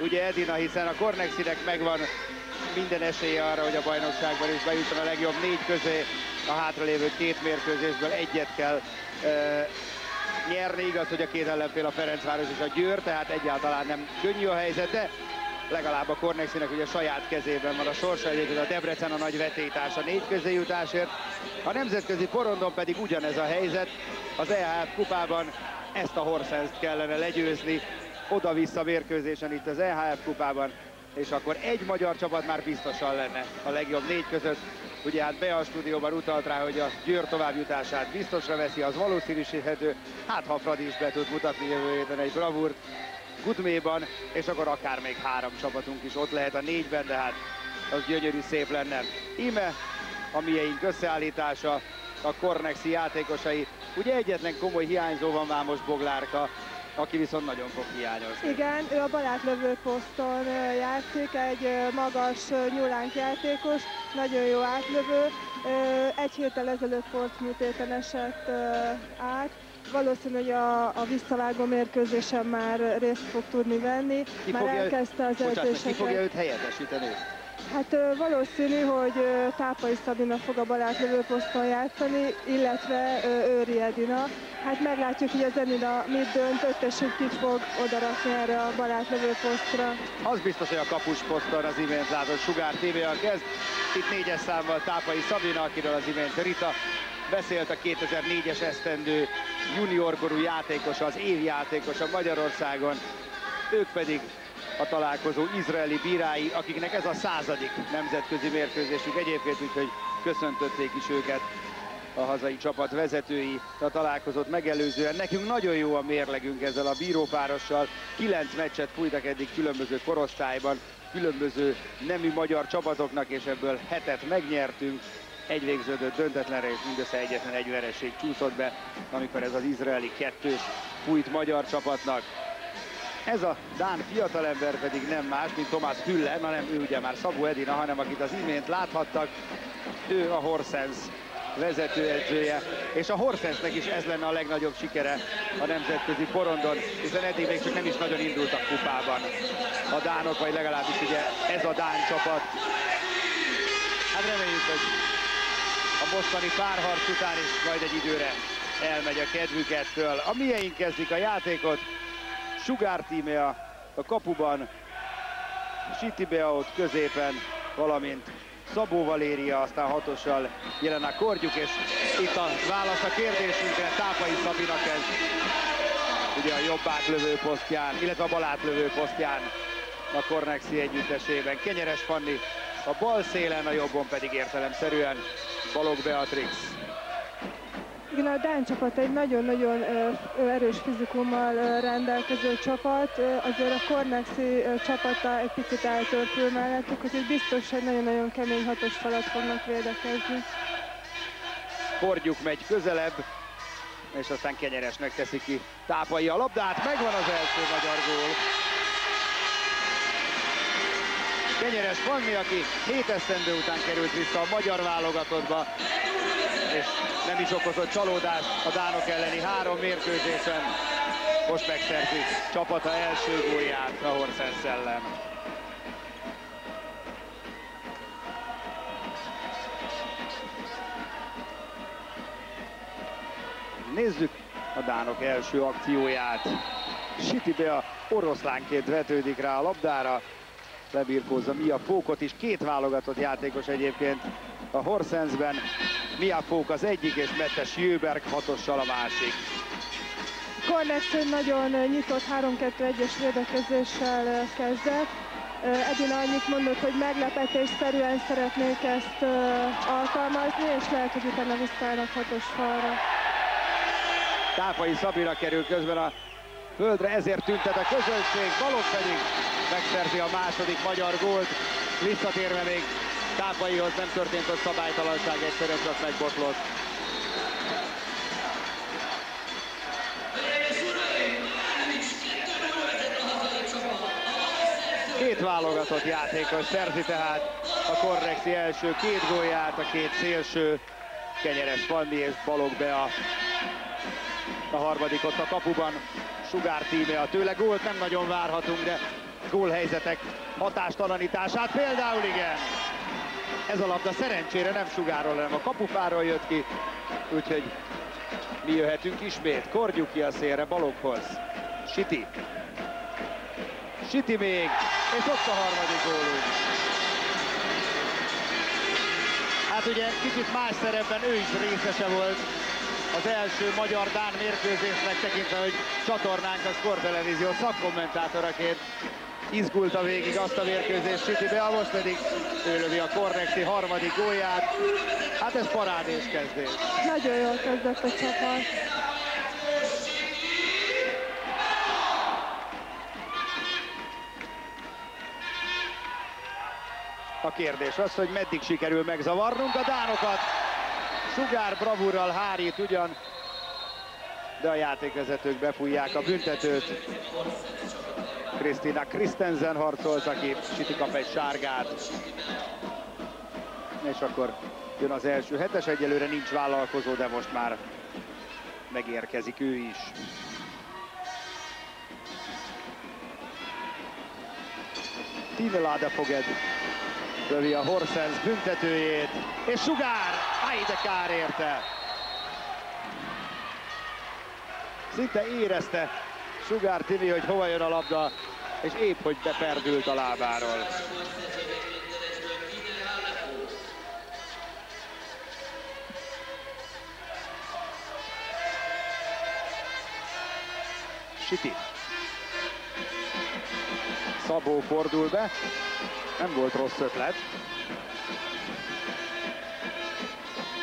ugye Edina, hiszen a Kornexinek megvan minden esélye arra, hogy a bajnokságban is bejusson a legjobb négy közé. A hátralévő két mérkőzésből egyet kell e, nyerni. Igaz, hogy a két ellenfél a Ferencváros és a Győr, tehát egyáltalán nem könnyű a helyzet, de legalább a Kornexinek ugye saját kezében van a sorsa, egyébként a Debrecen a nagy vetétás a négy közéjutásért. A nemzetközi porondon pedig ugyanez a helyzet. Az EHF kupában ezt a Horsenszt kellene legyőzni, oda-vissza mérkőzésen itt az EHF kupában, és akkor egy magyar csapat már biztosan lenne a legjobb négy között. Ugye hát be a stúdióban utalt rá, hogy a Győr továbbjutását biztosra veszi, az valószínűsíthető. Hát ha Fradi is be tud mutatni jövő héten egy bravúrt Gudméban, és akkor akár még három csapatunk is ott lehet a négyben, de hát az gyönyörű szép lenne. Íme a mieink összeállítása, a Kornexi játékosai. Ugye egyetlen komoly hiányzó van már most Boglárka, aki viszont nagyon fog hiányozni. Igen, ő a balátlövő poszton játszik, egy magas nyulánk játékos, nagyon jó átlövő. Egy héttel ezelőtt porcműtéten esett át, valószínű, hogy a, a visszavágó mérkőzésen már részt fog tudni venni. Ki már fogja, elkezdte az bocsánat, ki fogja őt helyettesíteni? Hát valószínű, hogy Tápai Szabina fog a balátlövő poszton játszani, illetve Őri Edina. Hát meglátjuk, hogy az Edina mit dönt, ötösük kit fog odarakni erre a balátlövő posztra. Az biztos, hogy a kapus poszton az imént látott Sugár a kezd. Itt négyes számmal Tápai Szabina, akiről az imént Rita beszélt a 2004-es esztendő juniorkorú játékos, az évjátékos a Magyarországon. Ők pedig a találkozó izraeli bírái, akiknek ez a századik nemzetközi mérkőzésük egyébként, úgyhogy köszöntötték is őket a hazai csapat vezetői a találkozót megelőzően. Nekünk nagyon jó a mérlegünk ezzel a bírópárossal. Kilenc meccset fújtak eddig különböző korosztályban, különböző nemű magyar csapatoknak, és ebből hetet megnyertünk. Egy végződött döntetlenre, és mindössze egyetlen egy vereség csúszott be, amikor ez az izraeli kettős fújt magyar csapatnak. Ez a Dán fiatalember pedig nem más, mint Tomás Hüller, na nem ő ugye már Szabó Edina, hanem akit az imént láthattak. Ő a Horsens vezetőedzője, és a Horsensnek is ez lenne a legnagyobb sikere a nemzetközi porondon, hiszen eddig még csak nem is nagyon indultak kupában a Dánok, vagy legalábbis ugye ez a Dán csapat. Hát reméljük, hogy a mostani párharc után is majd egy időre elmegy a kedvükettől. A mieink kezdik a játékot, Sugár tíme a, kapuban, Sitibea ott középen, valamint Szabó Valéria, aztán hatossal jelen a Kordjuk, és itt a válasz a kérdésünkre Tápai Szabina kezd. Ugye a jobb átlövő posztján, illetve a bal átlövő posztján a Kornexi együttesében. Kenyeres Fanni a bal szélen, a jobbon pedig értelemszerűen Balog Beatrix. Igen, a Dán csapat egy nagyon-nagyon erős fizikummal rendelkező csapat, azért a Kornexi csapata egy picit eltörpül mellettük, úgyhogy biztos, hogy nagyon-nagyon kemény hatos falat fognak védekezni. Kordjuk megy közelebb, és aztán kenyeresnek teszi ki Tápai a labdát, megvan az első magyar gól. Kenyeres Fanni, aki 7 esztendő után került vissza a magyar válogatottba, és nem is okozott csalódást a Dánok elleni három mérkőzésen. Most megszerzi csapata első gólját a Horsens ellen. Nézzük a Dánok első akcióját. Sitibea oroszlánként vetődik rá a labdára, lebirkózza Mia Fókot is, két válogatott játékos egyébként a Horsensben. Mia Fók az egyik, és Mettes Jöberg hatossal a másik. Cornex nagyon nyitott 3-2-1-es védekezéssel kezdett. Edina annyit mondott, hogy meglepetésszerűen szeretnék ezt alkalmazni, és lehet, hogy utána visszaállnak hatos falra. Tápai Szabira kerül közben a földre, ezért tüntet a közönség, Balog pedig megszerzi a második magyar gólt, visszatérve még Tápaihoz nem történt ott szabálytalanság, egyszerűen csak megbotlott. Két válogatott játékos szerzi tehát a Korrexi első két gólját, a két szélső, Kenyeres Fanni és Balog be a, a harmadik ott a kapuban. Sugár tíme a tőle gólt nem nagyon várhatunk, de gólhelyzetek hatástalanítását, például igen. Ez a labda szerencsére nem sugárról, hanem a kapufáról jött ki, úgyhogy mi jöhetünk ismét. Kordjuk ki a szélre Baloghoz. Siti. Siti még, és ott a harmadik gólunk. Hát ugye kicsit más szerepben ő is részese volt az első magyar-dán mérkőzésnek tekintve, hogy csatornánk a sporttelevízió szakkommentátoraként izgulta végig azt a mérkőzést Citybe, most pedig ő lövi a Kornexi harmadik gólját. Hát ez parádés kezdés. Nagyon jól kezdett a csapat. A kérdés az, hogy meddig sikerül megzavarnunk a dánokat. Sugár bravúrral hárít ugyan, de a játékvezetők befújják a büntetőt. Krisztina Kristensen harcolt, aki Siti kap egy sárgát. És akkor jön az első hetes, egyelőre nincs vállalkozó, de most már megérkezik ő is. Tine Ladefoged lövi a Horsens büntetőjét, és Sugár, de kár érte. Szinte érezte Sugár Timi, hogy hova jön a labda, és épp, hogy beperdült a lábáról. Siti. Szabó fordul be, nem volt rossz ötlet.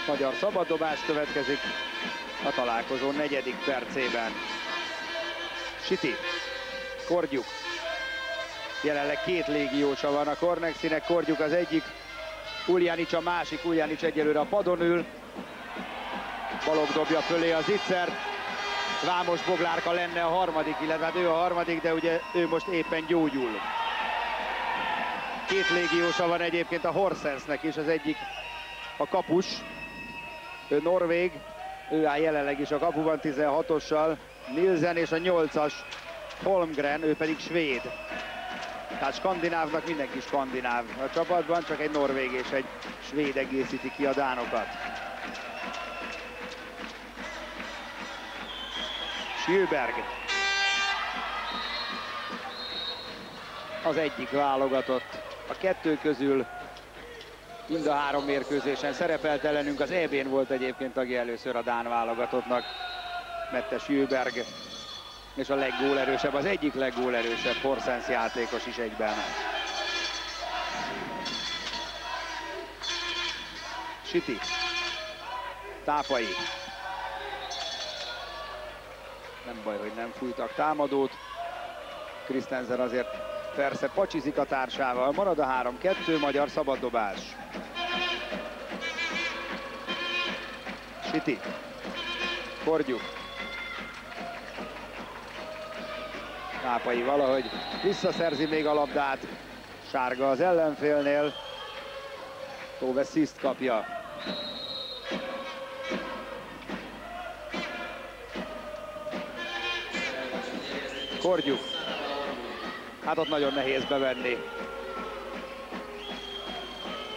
Magyar szabaddobás következik a találkozó negyedik percében. Siti, Korgyuk. Jelenleg két légiósa van a Kornexinek, Korgyuk az egyik, Uljanics a másik, Uljanics egyelőre a padon ül. Balog dobja fölé az ittszert. Vámos Boglárka lenne a harmadik, illetve hát ő a harmadik, de ugye ő most éppen gyógyul. Két légiósa van egyébként a Horsensnek is, az egyik a kapus, ő Norvég, ő áll jelenleg is a kapuban 16-ossal, Nielsen és a 8-as Holmgren, ő pedig svéd. Tehát skandinávnak mindenki skandináv a csapatban, csak egy norvég és egy svéd egészíti ki a dánokat. Sjöberg. Az egyik válogatott. A kettő közül mind a három mérkőzésen szerepelt ellenünk. Az EB-n volt egyébként tagja először a Dán válogatottnak. Mettes Jöberg és a leggólerősebb, az egyik leggólerősebb Horsens játékos is egyben. Siti. Tápai. Nem baj, hogy nem fújtak támadót. Krisztenzen azért persze pacsizik a társával. Marad a 3-2, magyar szabaddobás. Siti. Korgyuk. Tápai valahogy visszaszerzi még a labdát. Sárga az ellenfélnél. Tove Sziszt kapja. Korgyuk. Hát ott nagyon nehéz bevenni.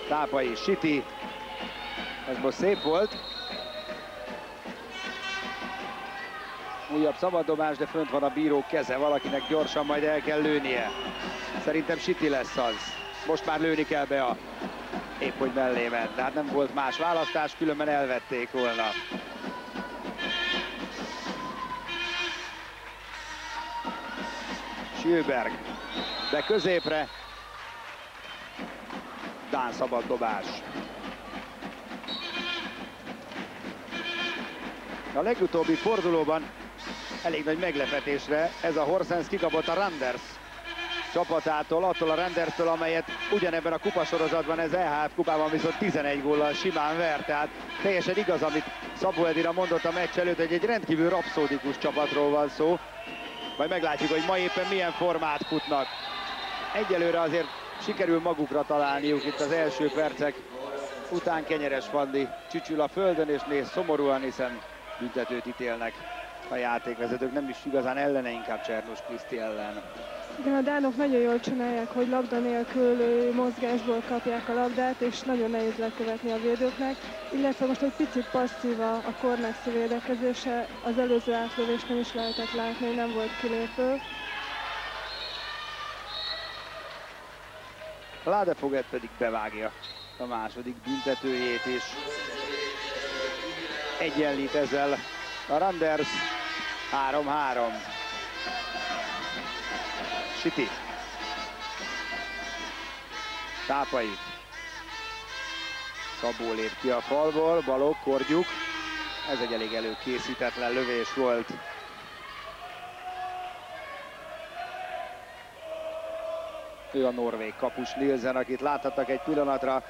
Tápai, Siti. Ez most szép volt. Újabb szabaddobás, de fönt van a bíró keze. Valakinek gyorsan majd el kell lőnie. Szerintem Siti lesz az. Most már lőni kell be a épp hogy mellé ment. De hát nem volt más választás, különben elvették volna. Sjöberg. De középre Dán szabad dobás. A legutóbbi fordulóban elég nagy meglepetésre ez a Horsens kikapott a Randers csapatától, attól a Randerstől, amelyet ugyanebben a kupasorozatban, ez EHF kupában viszont 11 góllal simán ver, tehát teljesen igaz, amit Szabó Edira mondott a meccs előtt, hogy egy rendkívül rapszódikus csapatról van szó. Majd meglátjuk, hogy ma éppen milyen formát futnak. Egyelőre azért sikerül magukra találniuk itt az első percek után Kenyeres Fandi csücsül a földön és néz szomorúan, hiszen büntetőt ítélnek a játékvezetők, nem is igazán ellene, inkább Csernos Kriszti ellen. Igen, a dánok nagyon jól csinálják, hogy labda nélkül mozgásból kapják a labdát, és nagyon nehéz lekövetni a védőknek, illetve most egy picit passzív a, Kornexi védekezése, az előző átlövést nem is lehetett látni, nem volt kilépő. Ládefoget pedig bevágja a második büntetőjét is. Egyenlít ezzel a Randers 3-3. Siti. Tápai. Szabó lép ki a falból, balok, kordjuk. Ez egy elég előkészítetlen lövés volt. Ő a norvég kapus Nielsen, akit láthattak egy pillanatra.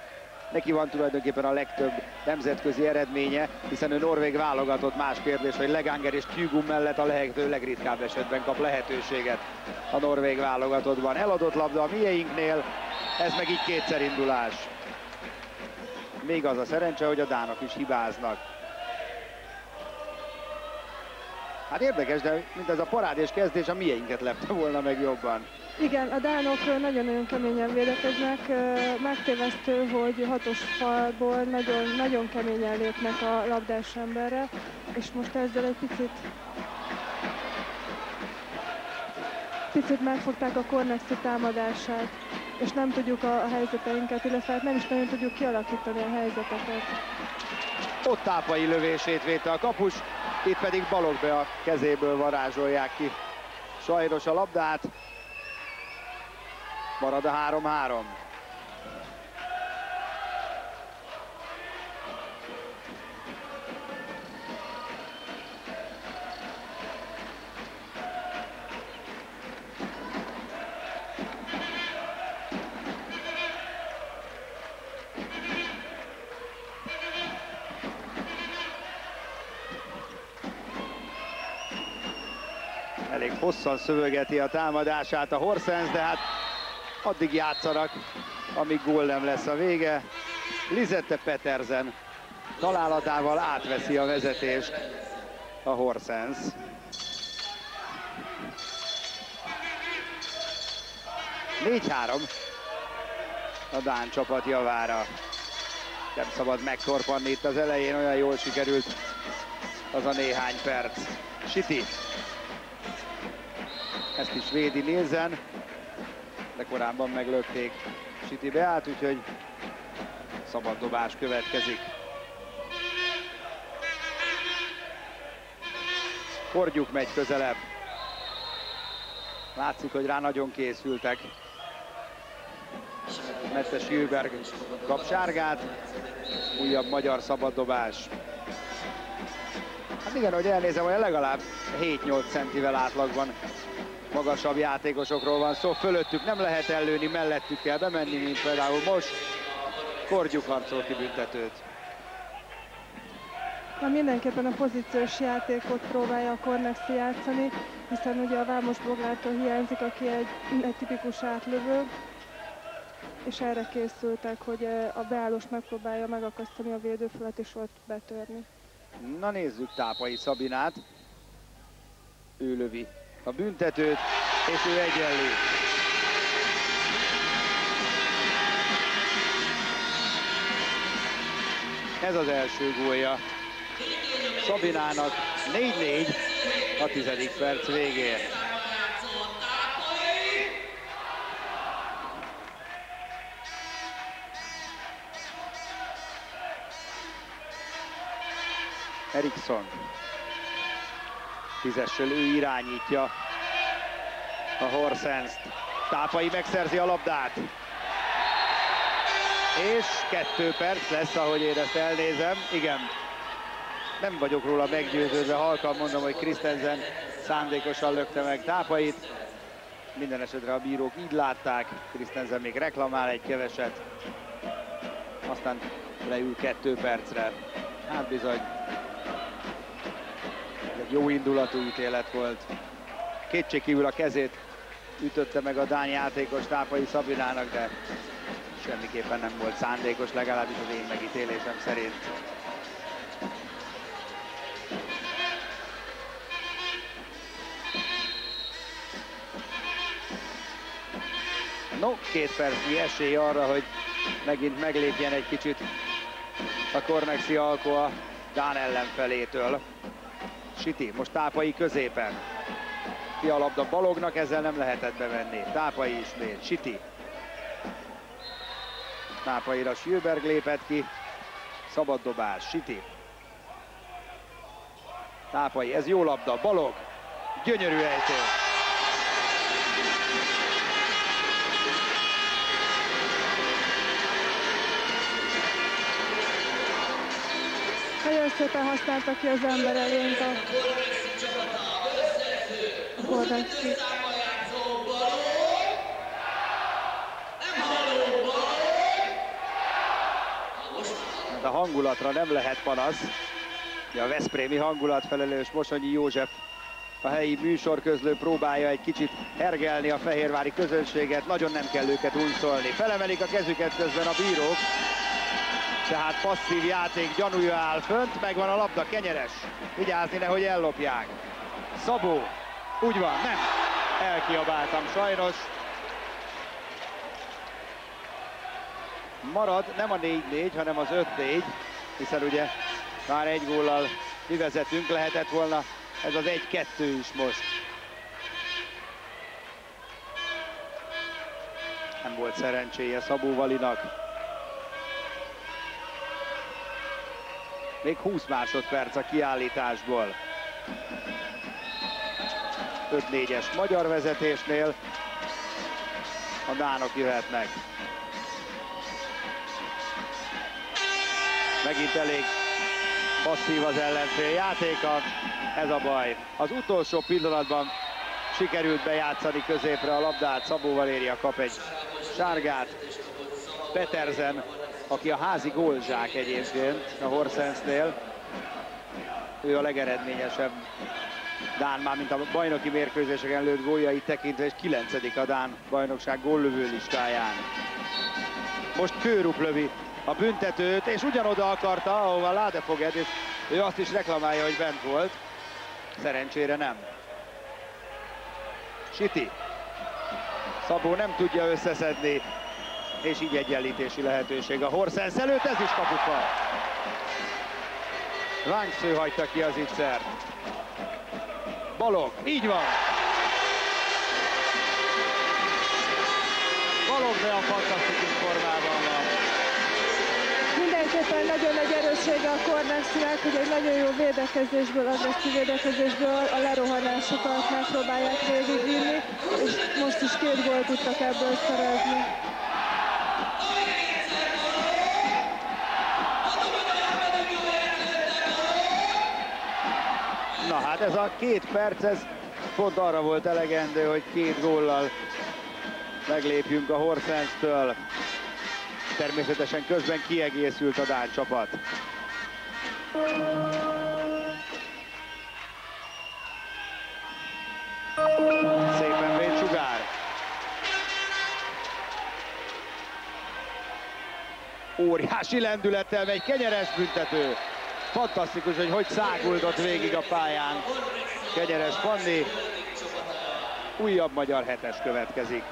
Neki van tulajdonképpen a legtöbb nemzetközi eredménye, hiszen ő norvég válogatott. Más kérdés, hogy Leganger és Tjugum mellett a lehető legritkább esetben kap lehetőséget a norvég válogatottban. Eladott labda a mieinknél, ez meg így kétszer indulás. Még az a szerencse, hogy a dánok is hibáznak. Hát érdekes, de mint ez a parádés kezdés a mieinket lepte volna meg jobban. Igen, a dánok nagyon-nagyon keményen védekeznek. Megtévesztő, hogy hatos falból nagyon, nagyon keményen lépnek a labdás emberre, és most ezzel egy picit picit megfogták a Kornexi támadását, és nem tudjuk a, helyzeteinket, illetve hát nem is nagyon tudjuk kialakítani a helyzeteket. Ott tápai lövését véte a kapus, itt pedig Balog be a kezéből varázsolják ki sajnos a labdát. Marad a 3-3. elég hosszan szövögeti a támadását a Horsens, de hát addig játszanak, amíg gól nem lesz a vége. Lizette Petersen találatával átveszi a vezetést a Horsens. Négy három a Dán csapat javára. Nem szabad megtorpanni itt az elején, olyan jól sikerült az a néhány perc. Siti. Ezt is védi Nielsen de korábban meglökték Siti Beát, úgyhogy szabad dobás következik. Kordjuk megy közelebb. Látszik, hogy rá nagyon készültek. Mettes Jülberg kap sárgát. Újabb magyar szabaddobás. Hát igen, hogy elnézem, hogy legalább 7-8 centivel átlagban magasabb játékosokról van szó, fölöttük nem lehet ellőni, mellettük kell bemenni, mint például most. Kordjuk harcol ki büntetőt. Na mindenképpen a pozíciós játékot próbálja a Kornexi játszani, hiszen ugye a Vámos Boglától hiányzik, aki egy, egy tipikus átlövő, és erre készültek, hogy a beállós megpróbálja megakasztani a védőfelet és ott betörni. Na nézzük Tápai Szabinát. Ő lövi a büntetőt, és ő egyenlő. Ez az első gólja Szabinának 4-4 a tizedik perc végén. Eriksson Tízessel ő irányítja a Horsens. Tápai megszerzi a labdát. És kettő perc lesz, ahogy én ezt elnézem. Igen, nem vagyok róla meggyőződve, halkan mondom, hogy Krisztensen szándékosan lökte meg Tápait. Minden esetre a bírók így látták, Krisztensen még reklamál egy keveset, aztán leül kettő percre. Hát bizony, jó indulatú ítélet volt. Kétségkívül a kezét ütötte meg a Dán játékos Tápai Szabinának, de semmiképpen nem volt szándékos, legalábbis az én megítélésem szerint. No, két percnyi esély arra, hogy megint meglépjen egy kicsit a Kornexi Alko a Dán ellenfelétől. Siti, most Tápai középen. Ki a labda Balognak, ezzel nem lehetett bevenni. Tápai ismét, Siti. Tápaira Sjöberg lépett ki. Szabad dobás, Siti. Tápai, ez jó labda, Balog. Gyönyörű ejtő. Nagyon szépen használta ki az ember elénk a. De a hangulatra nem lehet panasz. A Veszprémi hangulatfelelős Mosonyi József a helyi műsorközlő próbálja egy kicsit hergelni a fehérvári közönséget, nagyon nem kell őket unszolni. Felemelik a kezüket közben a bírók, tehát passzív játék gyanúja áll fönt, megvan a labda, kenyeres. Vigyázni nehogy ellopják. Szabó, úgy van, nem. Elkiabáltam sajnos. Marad nem a 4-4, hanem az 5-4, hiszen ugye már egy góllal mi vezetünk, lehetett volna ez az 1-2 is most. Nem volt szerencséje Szabó Valinak. Még 20 másodperc a kiállításból. 5-4-es magyar vezetésnél a dánok jöhetnek. Megint elég passzív az ellenfél játéka, ez a baj. Az utolsó pillanatban sikerült bejátszani középre a labdát, Szabó Valéria kap egy sárgát, Peterzen, aki a házi gólzsák egyébként a Horsensnél, ő a legeredményesebb Dán már, mint a bajnoki mérkőzéseken lőtt góljai tekintve, és 9. a Dán bajnokság góllövő listáján. Most Kőrup lövi a büntetőt, és ugyanoda akarta, ahova Ládefoged, és ő azt is reklamálja, hogy bent volt. Szerencsére nem. Siti. Szabó nem tudja összeszedni, és így egyenlítési lehetőség a Horsens előtt, ez is kapufa. Wangsző hagyta ki az ittszert. Balog, így van. Balog olyan fantasztikus formában van. Mindenképpen nagyon nagy erőssége a Kornexinek, hogy egy nagyon jó védekezésből, agresszív védekezésből a lerohanásokat megpróbálják végigvinni, és most is két gólt tudtak ebből szerezni. Na hát ez a két perc, ez pont arra volt elegendő, hogy két góllal meglépjünk a Horsens-től. Természetesen közben kiegészült a Dán csapat. Szépen véd sugár. Óriási lendülettel megy, kenyeres büntető. Fantasztikus, hogy hogy száguldott végig a pályán. Kenyeres Fanni. Újabb magyar hetes következik.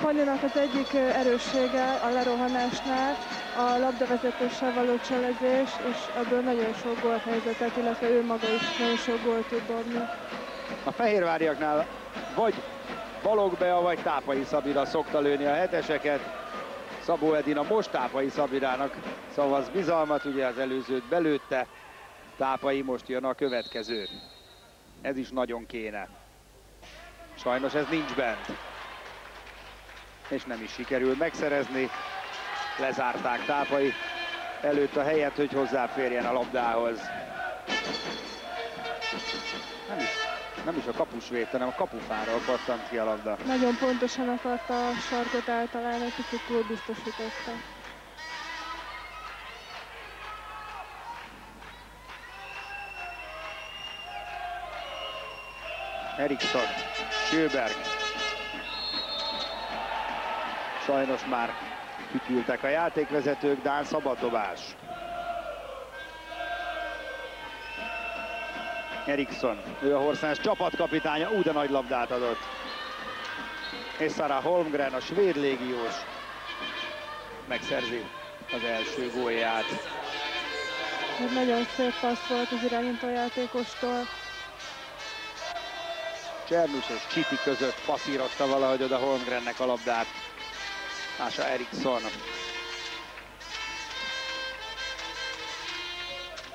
Fanninak az egyik erőssége a lerohanásnál a labdavezetéssel való cselezés, és ebből nagyon sok gólt helyzetet, illetve ő maga is nagyon sok gólt tud dobni. A fehérváriaknál vagy Balog Bea, vagy Tápai Szabira szokta lőni a heteseket. Szabó Edina most Tápai Szabirának szavaz bizalmat, ugye az előzőt belőtte. Tápai most jön a következő. Ez is nagyon kéne. Sajnos ez nincs bent. És nem is sikerül megszerezni. Lezárták Tápai előtt a helyet, hogy hozzáférjen a labdához. Nem is, nem is a kapus védte, hanem a kapufáról pattant ki a labda. Nagyon pontosan akarta a sarkot általán, egy picit túl biztosította. Eriksson, Sjöberg. Sajnos már kütyültek a játékvezetők, Dán szabaddobás. Eriksson, ő a Horszáns csapatkapitánya, úgy nagy labdát adott. És Sarah Holmgren, a svéd légiós, megszerzi az első gólját. Ez nagyon szép passz volt az irányító játékostól. Csernus és Csiti között passzírozta valahogy oda Holmgrennek a labdát. Mása Eriksson.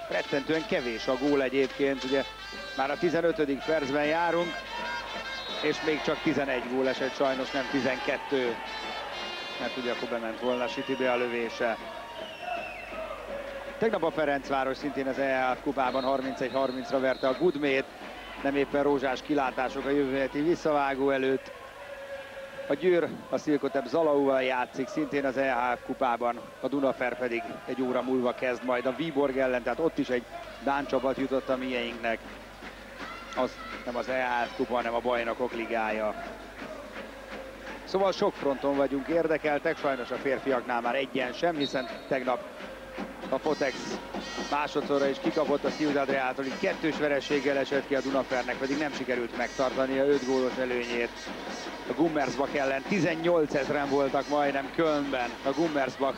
Rettentően kevés a gól egyébként, ugye már a 15. percben járunk, és még csak 11 gól esett, sajnos nem 12, mert ugye akkor bement volna Sitibe a lövése. Tegnap a Ferencváros szintén az EHF kupában 31-30-ra verte a Gudmét, nem éppen rózsás kilátások a jövő heti visszavágó előtt. A Győr a Szilkotep Zalaúval játszik, szintén az EHF kupában, a Dunafer pedig egy óra múlva kezd majd a Viborg ellen, tehát ott is egy Dán csapat jutott a mieinknek. Az nem az EHF kupa, hanem a Bajnokok ligája. Szóval sok fronton vagyunk érdekeltek, sajnos a férfiaknál már egyen sem, hiszen tegnap a Fotex másodszorra is kikapott a Ciudad Reától, így kettős vereséggel esett ki a Dunafernek, pedig nem sikerült megtartani a 5 gólos előnyét. A Gummersbach ellen 18 ezeren voltak majdnem Kölnben, a Gummersbach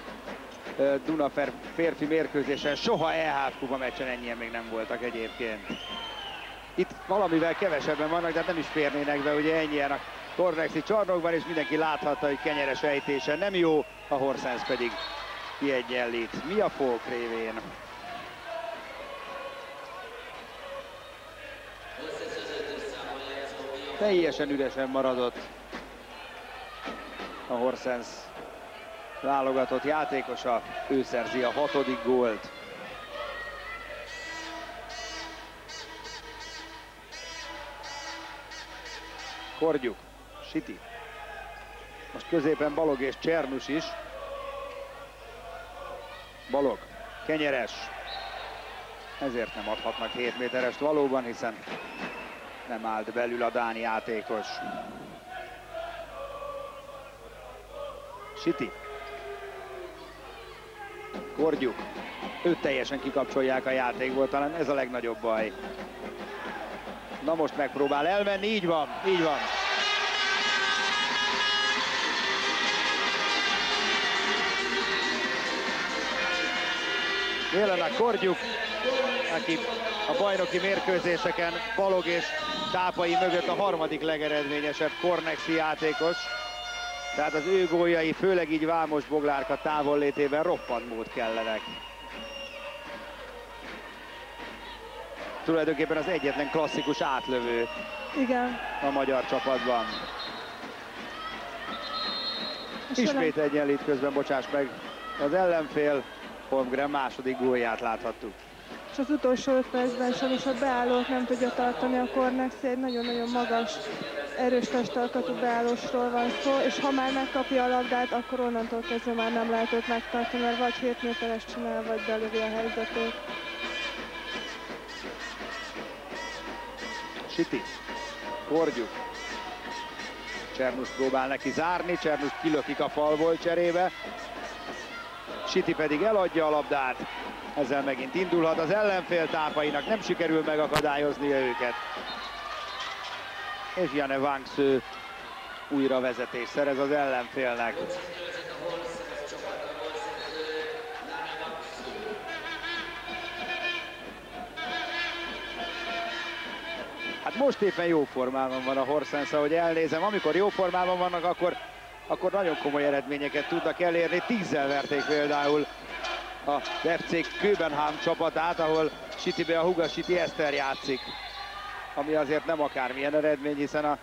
Dunafer férfi mérkőzésen, soha EHF kupa meccsen ennyien még nem voltak egyébként. Itt valamivel kevesebben vannak, de hát nem is férnének be, ugye ennyien a Torrexi csarnokban, és mindenki láthatta, hogy kenyeres ejtése nem jó, a Horsens pedig kiegyenlít. Mi a folk révén? Teljesen üresen maradott a Horsens válogatott játékosa. Ő szerzi a hatodik gólt. Korgyuk, Siti. Most középen Balog és Csernus is. Balog, kenyeres. Ezért nem adhatnak 7 méterest valóban, hiszen nem állt belül a Dán játékos. Siti. Korgyuk. Őt teljesen kikapcsolják a játékból, talán ez a legnagyobb baj. Na most megpróbál elmenni, így van, így van. Jelena Korgyuk, aki a bajnoki mérkőzéseken Balog és Tápai mögött a harmadik legeredményesebb Kornexi játékos. Tehát az ő góljai, főleg így Vámos Boglárka távollétében roppant mód kellenek. Tulajdonképpen az egyetlen klasszikus átlövő Igen. a magyar csapatban. Ismét egyenlít közben, bocsáss meg, az ellenfél Holmgren második gólját láthattuk. És az utolsó öt percben sajnos a beállót nem tudja tartani a Kornexi, egy nagyon-nagyon magas, erős testalkatú beállósról van szó, és ha már megkapja a labdát, akkor onnantól kezdve már nem lehet őt megtartani, mert vagy 7 méteres csinál, vagy belövi a helyzetét. Siti, Korgyuk. Csernus próbál neki zárni, Csernus kilökik a falból cserébe. Siti pedig eladja a labdát. Ezzel megint indulhat az ellenfél tápainak, nem sikerül megakadályoznia őket. És Jane Wangsző újra vezetés szerez az ellenfélnek. Hát most éppen jó formában van a Horsens, ahogy elnézem. Amikor jó formában vannak, akkor, akkor nagyon komoly eredményeket tudnak elérni. Tízzel verték például a FC Köbenhám csapatát, ahol Sitibe a Huga Siti Eszter játszik. Ami azért nem akármilyen eredmény, hiszen a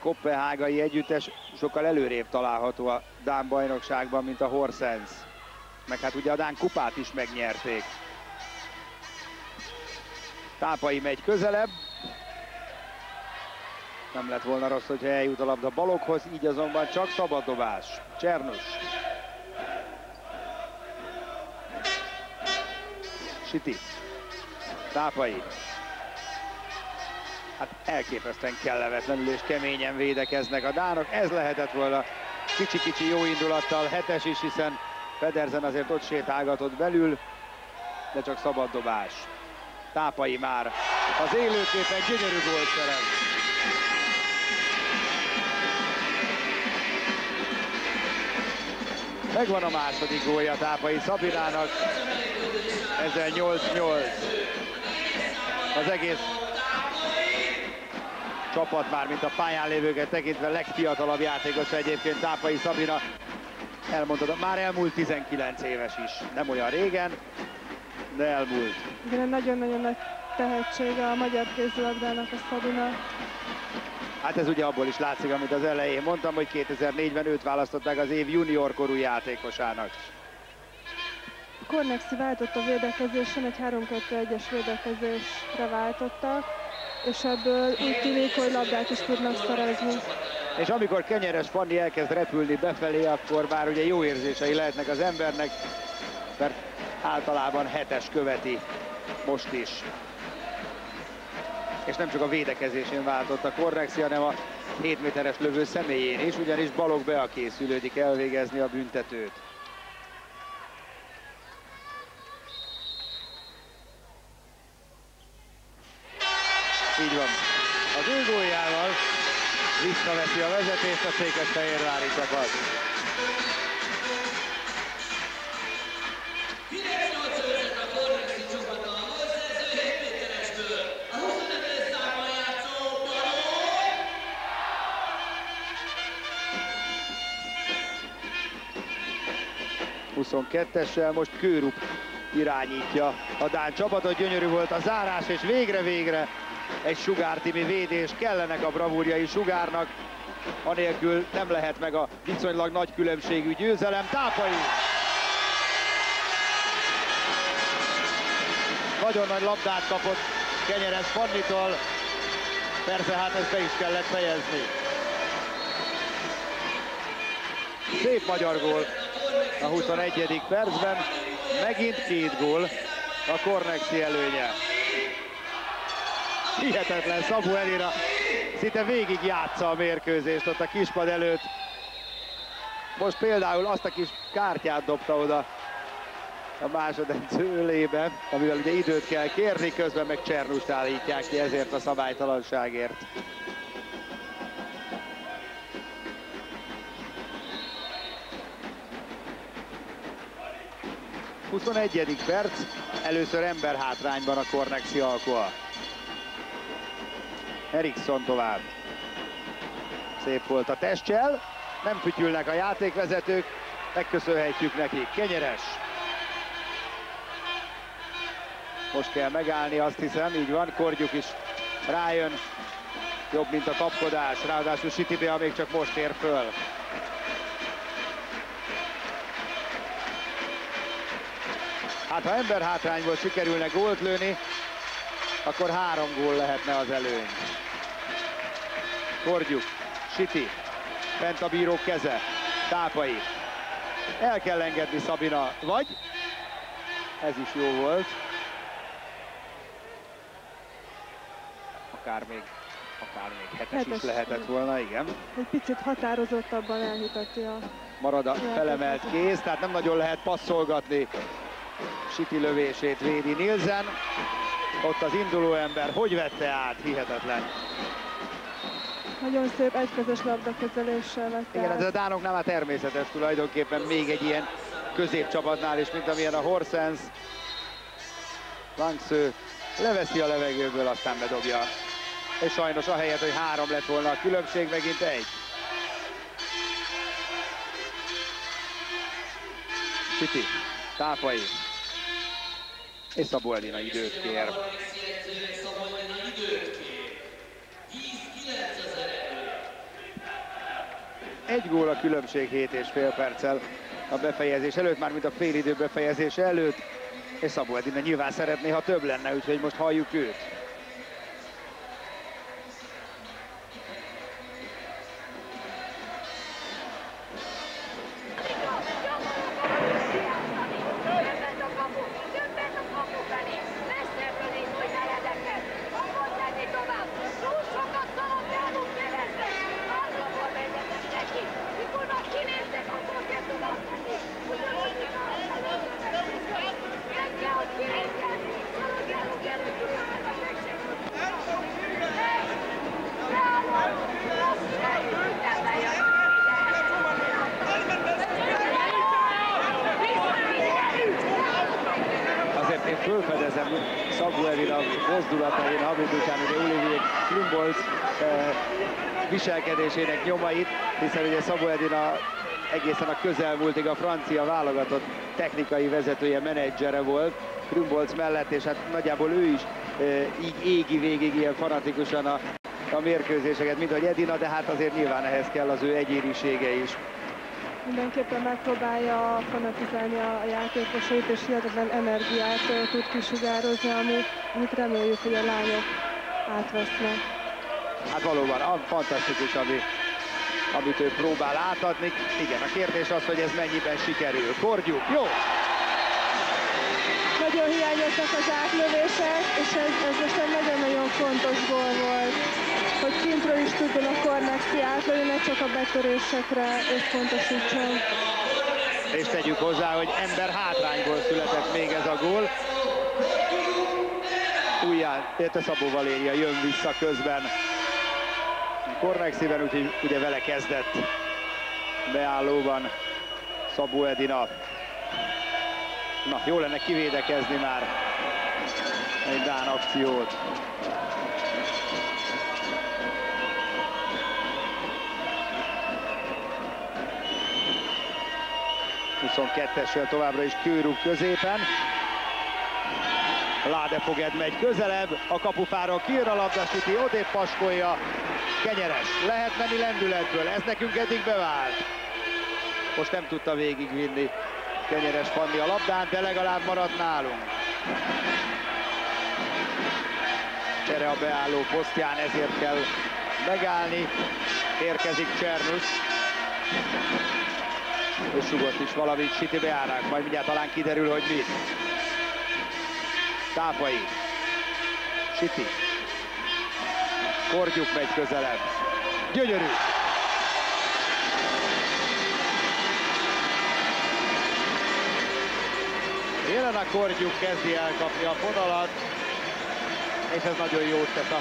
Kopenhágai együttes sokkal előrébb található a Dán bajnokságban, mint a Horsens. Meg hát ugye a Dán kupát is megnyerték. Tápai megy közelebb, nem lett volna rossz, hogyha eljut a labda balokhoz, így azonban csak szabaddobás. Csernus. Siti. Tápai. Hát elképesztően kellemetlenül és keményen védekeznek a dánok. Ez lehetett volna kicsi-kicsi jó indulattal, hetes is, hiszen Pedersen azért ott sétálgatott belül, de csak szabad dobás. Tápai már Az élőképen gyönyörű gólt szeret. Megvan a második gólja Tápai Szabinának. Ezzel 8-8. Az egész csapat már, mint a pályán lévőket tekintve legfiatalabb játékos egyébként Tápai Szabina. Elmondod, már elmúlt 19 éves is. Nem olyan régen, de elmúlt. Igen, nagyon-nagyon nagy tehetsége a magyar kézilabdának a Szabina. Hát ez ugye abból is látszik, amit az elején mondtam, hogy 2004-ben őt választották az év junior korú játékosának. Kornexi váltott a védekezésen, egy 3-2-1-es védekezésre váltottak, és ebből úgy tűnik, hogy labdát is tudnak szerezni. És amikor Kenyeres Fanni elkezd repülni befelé, akkor már ugye jó érzései lehetnek az embernek, mert általában hetes követi most is és nem csak a védekezésén váltott a Kornexi, hanem a 7 méteres lövő személyén is, ugyanis Balog Bea készülődik elvégezni a büntetőt. Így van. Az ő góljával visszaveszi a vezetést a Székesfehérvári csapat. 22-essel, most Kőrup irányítja a Dán csapatot, gyönyörű volt a zárás, és végre-végre egy Sugár Timi védés, kellenek a bravúrjai Sugárnak, anélkül nem lehet meg a viszonylag nagy különbségű győzelem. Tápai! Nagyon nagy labdát kapott Kenyeres Fannitól, persze hát ezt be is kellett fejezni. Szép magyar gól a 21. percben. Megint két gól a Kornexi előnye. Hihetetlen Szabu Elira szinte végig játsza a mérkőzést ott a kispad előtt. Most például azt a kis kártyát dobta oda a másodedző ölébe, amivel ugye időt kell kérni, közben meg Csernust állítják ki ezért a szabálytalanságért. 21. perc, először ember hátrányban a Kornexi Alkoa. Erikson tovább. Szép volt a testcsel, nem fütyülnek a játékvezetők, megköszönhetjük nekik. Kenyeres. Most kell megállni, azt hiszem, így van, Korgyuk is rájön, jobb, mint a kapkodás, ráadásul Sitibia még csak most ér föl. Hát ha ember hátrányból sikerülne gólt lőni, akkor három gól lehetne az előny. Korgyuk, Siti, bent a bíró keze, Tápai. El kell engedni Szabina, vagy? Ez is jó volt. Akár még, akár még hetes, hetes is lehetett volna, igen. Egy picit határozottabban elhitatja. Marad a felemelt kéz, tehát nem nagyon lehet passzolgatni Siti lövését védi Nielsen. Ott az induló ember, hogy vette át, hihetetlen. Nagyon szép egykezes labdakezeléssel vette Igen, ez a dánoknál már természetes tulajdonképpen még egy ilyen középcsapatnál is, mint amilyen a Horsens. Langsző leveszi a levegőből, aztán bedobja. És sajnos ahelyett, hogy három lett volna a különbség, megint egy. Siti, Tápai, és Szabó Elina időt kér. Egy gól a különbség 7 és fél perccel a befejezés előtt, már mint a félidő befejezés előtt, és Szabó Edina nyilván szeretné, ha több lenne, úgyhogy most halljuk őt. Mozdulatain, Hamid után ugye Olivier Klumbolz eh, viselkedésének nyomait, hiszen ugye Szabó Edina egészen a közelmúltig a francia válogatott technikai vezetője, menedzsere volt Krumbolz mellett, és hát nagyjából ő is e, így égi végig ilyen fanatikusan a, a mérkőzéseket, mint ahogy Edina, de hát azért nyilván ehhez kell az ő egyénisége is. Mindenképpen megpróbálja fanatizálni a játékosait, és hihetetlen energiát tud kisugározni, ami, amit reméljük, hogy a lányok átvesznek. Hát valóban, fantasztikus, ami, amit ő próbál átadni. Igen, a kérdés az, hogy ez mennyiben sikerül. Korgyuk, jó! Nagyon hiányoznak az átlövések, és ez, ez most egy nagyon-nagyon fontos gól volt, hogy kintről is tudjon a Kornexi átlőni, ne csak a betörésekre összpontosítson. És tegyük hozzá, hogy ember hátrányból született még ez a gól. Újján, érte Szabó Valéria jön vissza közben. Kornexiben, úgyhogy ugye vele kezdett beállóban Szabó Edina. Na, jó lenne kivédekezni már egy Dán akciót. Huszonkettessel továbbra is Kőrúg középen. Ládefoged megy közelebb, a kapufáról kijön a labda, Siti odébb paskolja, Kenyeres, lehet menni lendületből, ez nekünk eddig bevált. Most nem tudta végigvinni Kenyeres Fanni a labdán, de legalább maradt nálunk. Csere a beálló posztján, ezért kell megállni. Érkezik Csernus. És sugott is valamit Siti beállnak, majd mindjárt talán kiderül, hogy mit. Tápai. Siti. Korgyuk megy közelebb. Gyönyörű. Jelena Korgyuk kezdi elkapni a fonalat, és ez nagyon jót tesz a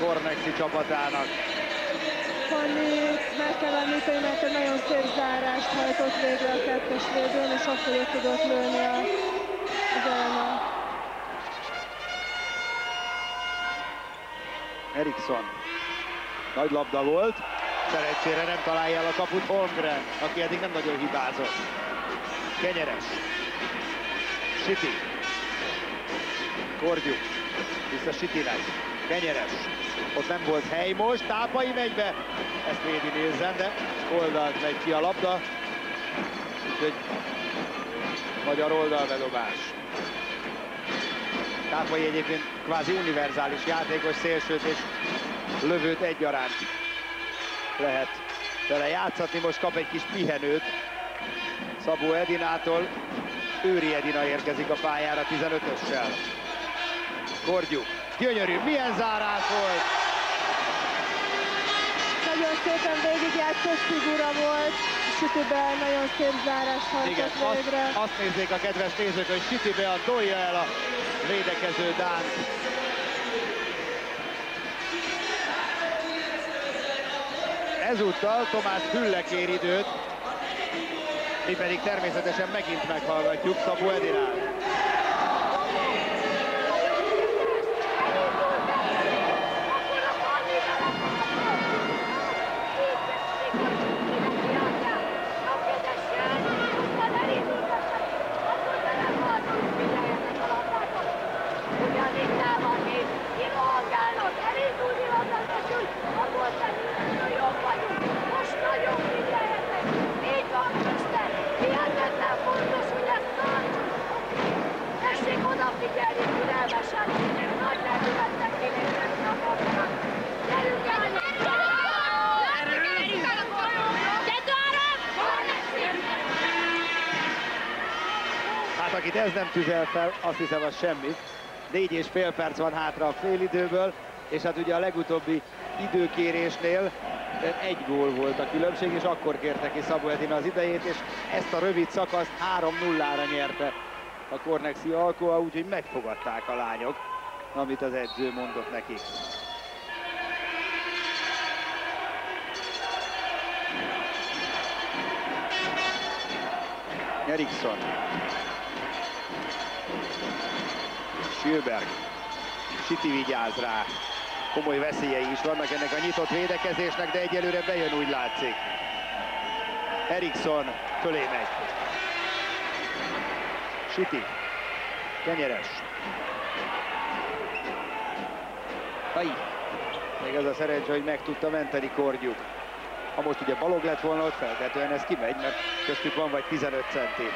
Kornexi csapatának. Fanni meg kell említeni, mert egy nagyon szép zárást hajtott végre a kettes védőn, és akkor tudott lőni a, az. Eriksson. Nagy labda volt. Szerencsére nem találja el a kaput Holmgren, aki eddig nem nagyon hibázott. Kenyeres. Siti. Korgyuk. Vissza Sitinek. Kenyeres. Ott nem volt hely most. Tápai megy be. Ezt védi nézzen, de oldalt megy ki a labda. Úgyhogy magyar oldalbedobás. Tápai egyébként kvázi univerzális játékos, szélsőt és lövőt egyaránt lehet vele játszatni. Most kap egy kis pihenőt Szabó Edinától. Őri Edina érkezik a pályára 15-össel. Korgyuk. Gyönyörű, milyen zárás volt! Nagyon szépen végigjátszott figura volt. Sütibe nagyon szép zárás hajtott végre. Azt, azt nézzék a kedves nézők, hogy Sütibe a dolja el a védekező Dán. Ezúttal Tomás Hülle kér időt, mi pedig természetesen megint meghallgatjuk Szabó Edinát. akit ez nem tüzel fel, azt hiszem az semmit. Négy és fél perc van hátra a félidőből, és hát ugye a legutóbbi időkérésnél egy gól volt a különbség, és akkor kérte ki Szabó Edina az idejét, és ezt a rövid szakaszt 3-0-ra nyerte a Kornexi Alkoa, úgyhogy megfogadták a lányok, amit az edző mondott nekik. Eriksson Spielberg. Siti vigyáz rá. Komoly veszélyei is vannak ennek a nyitott védekezésnek, de egyelőre bejön úgy látszik. Eriksson fölé megy. Siti. Kenyeres. Hai. Még az a szerencsé, hogy meg tudta menteni Korgyuk. Ha most ugye balog lett volna, ott feltetően ez kimegy, mert köztük van vagy 15 centi.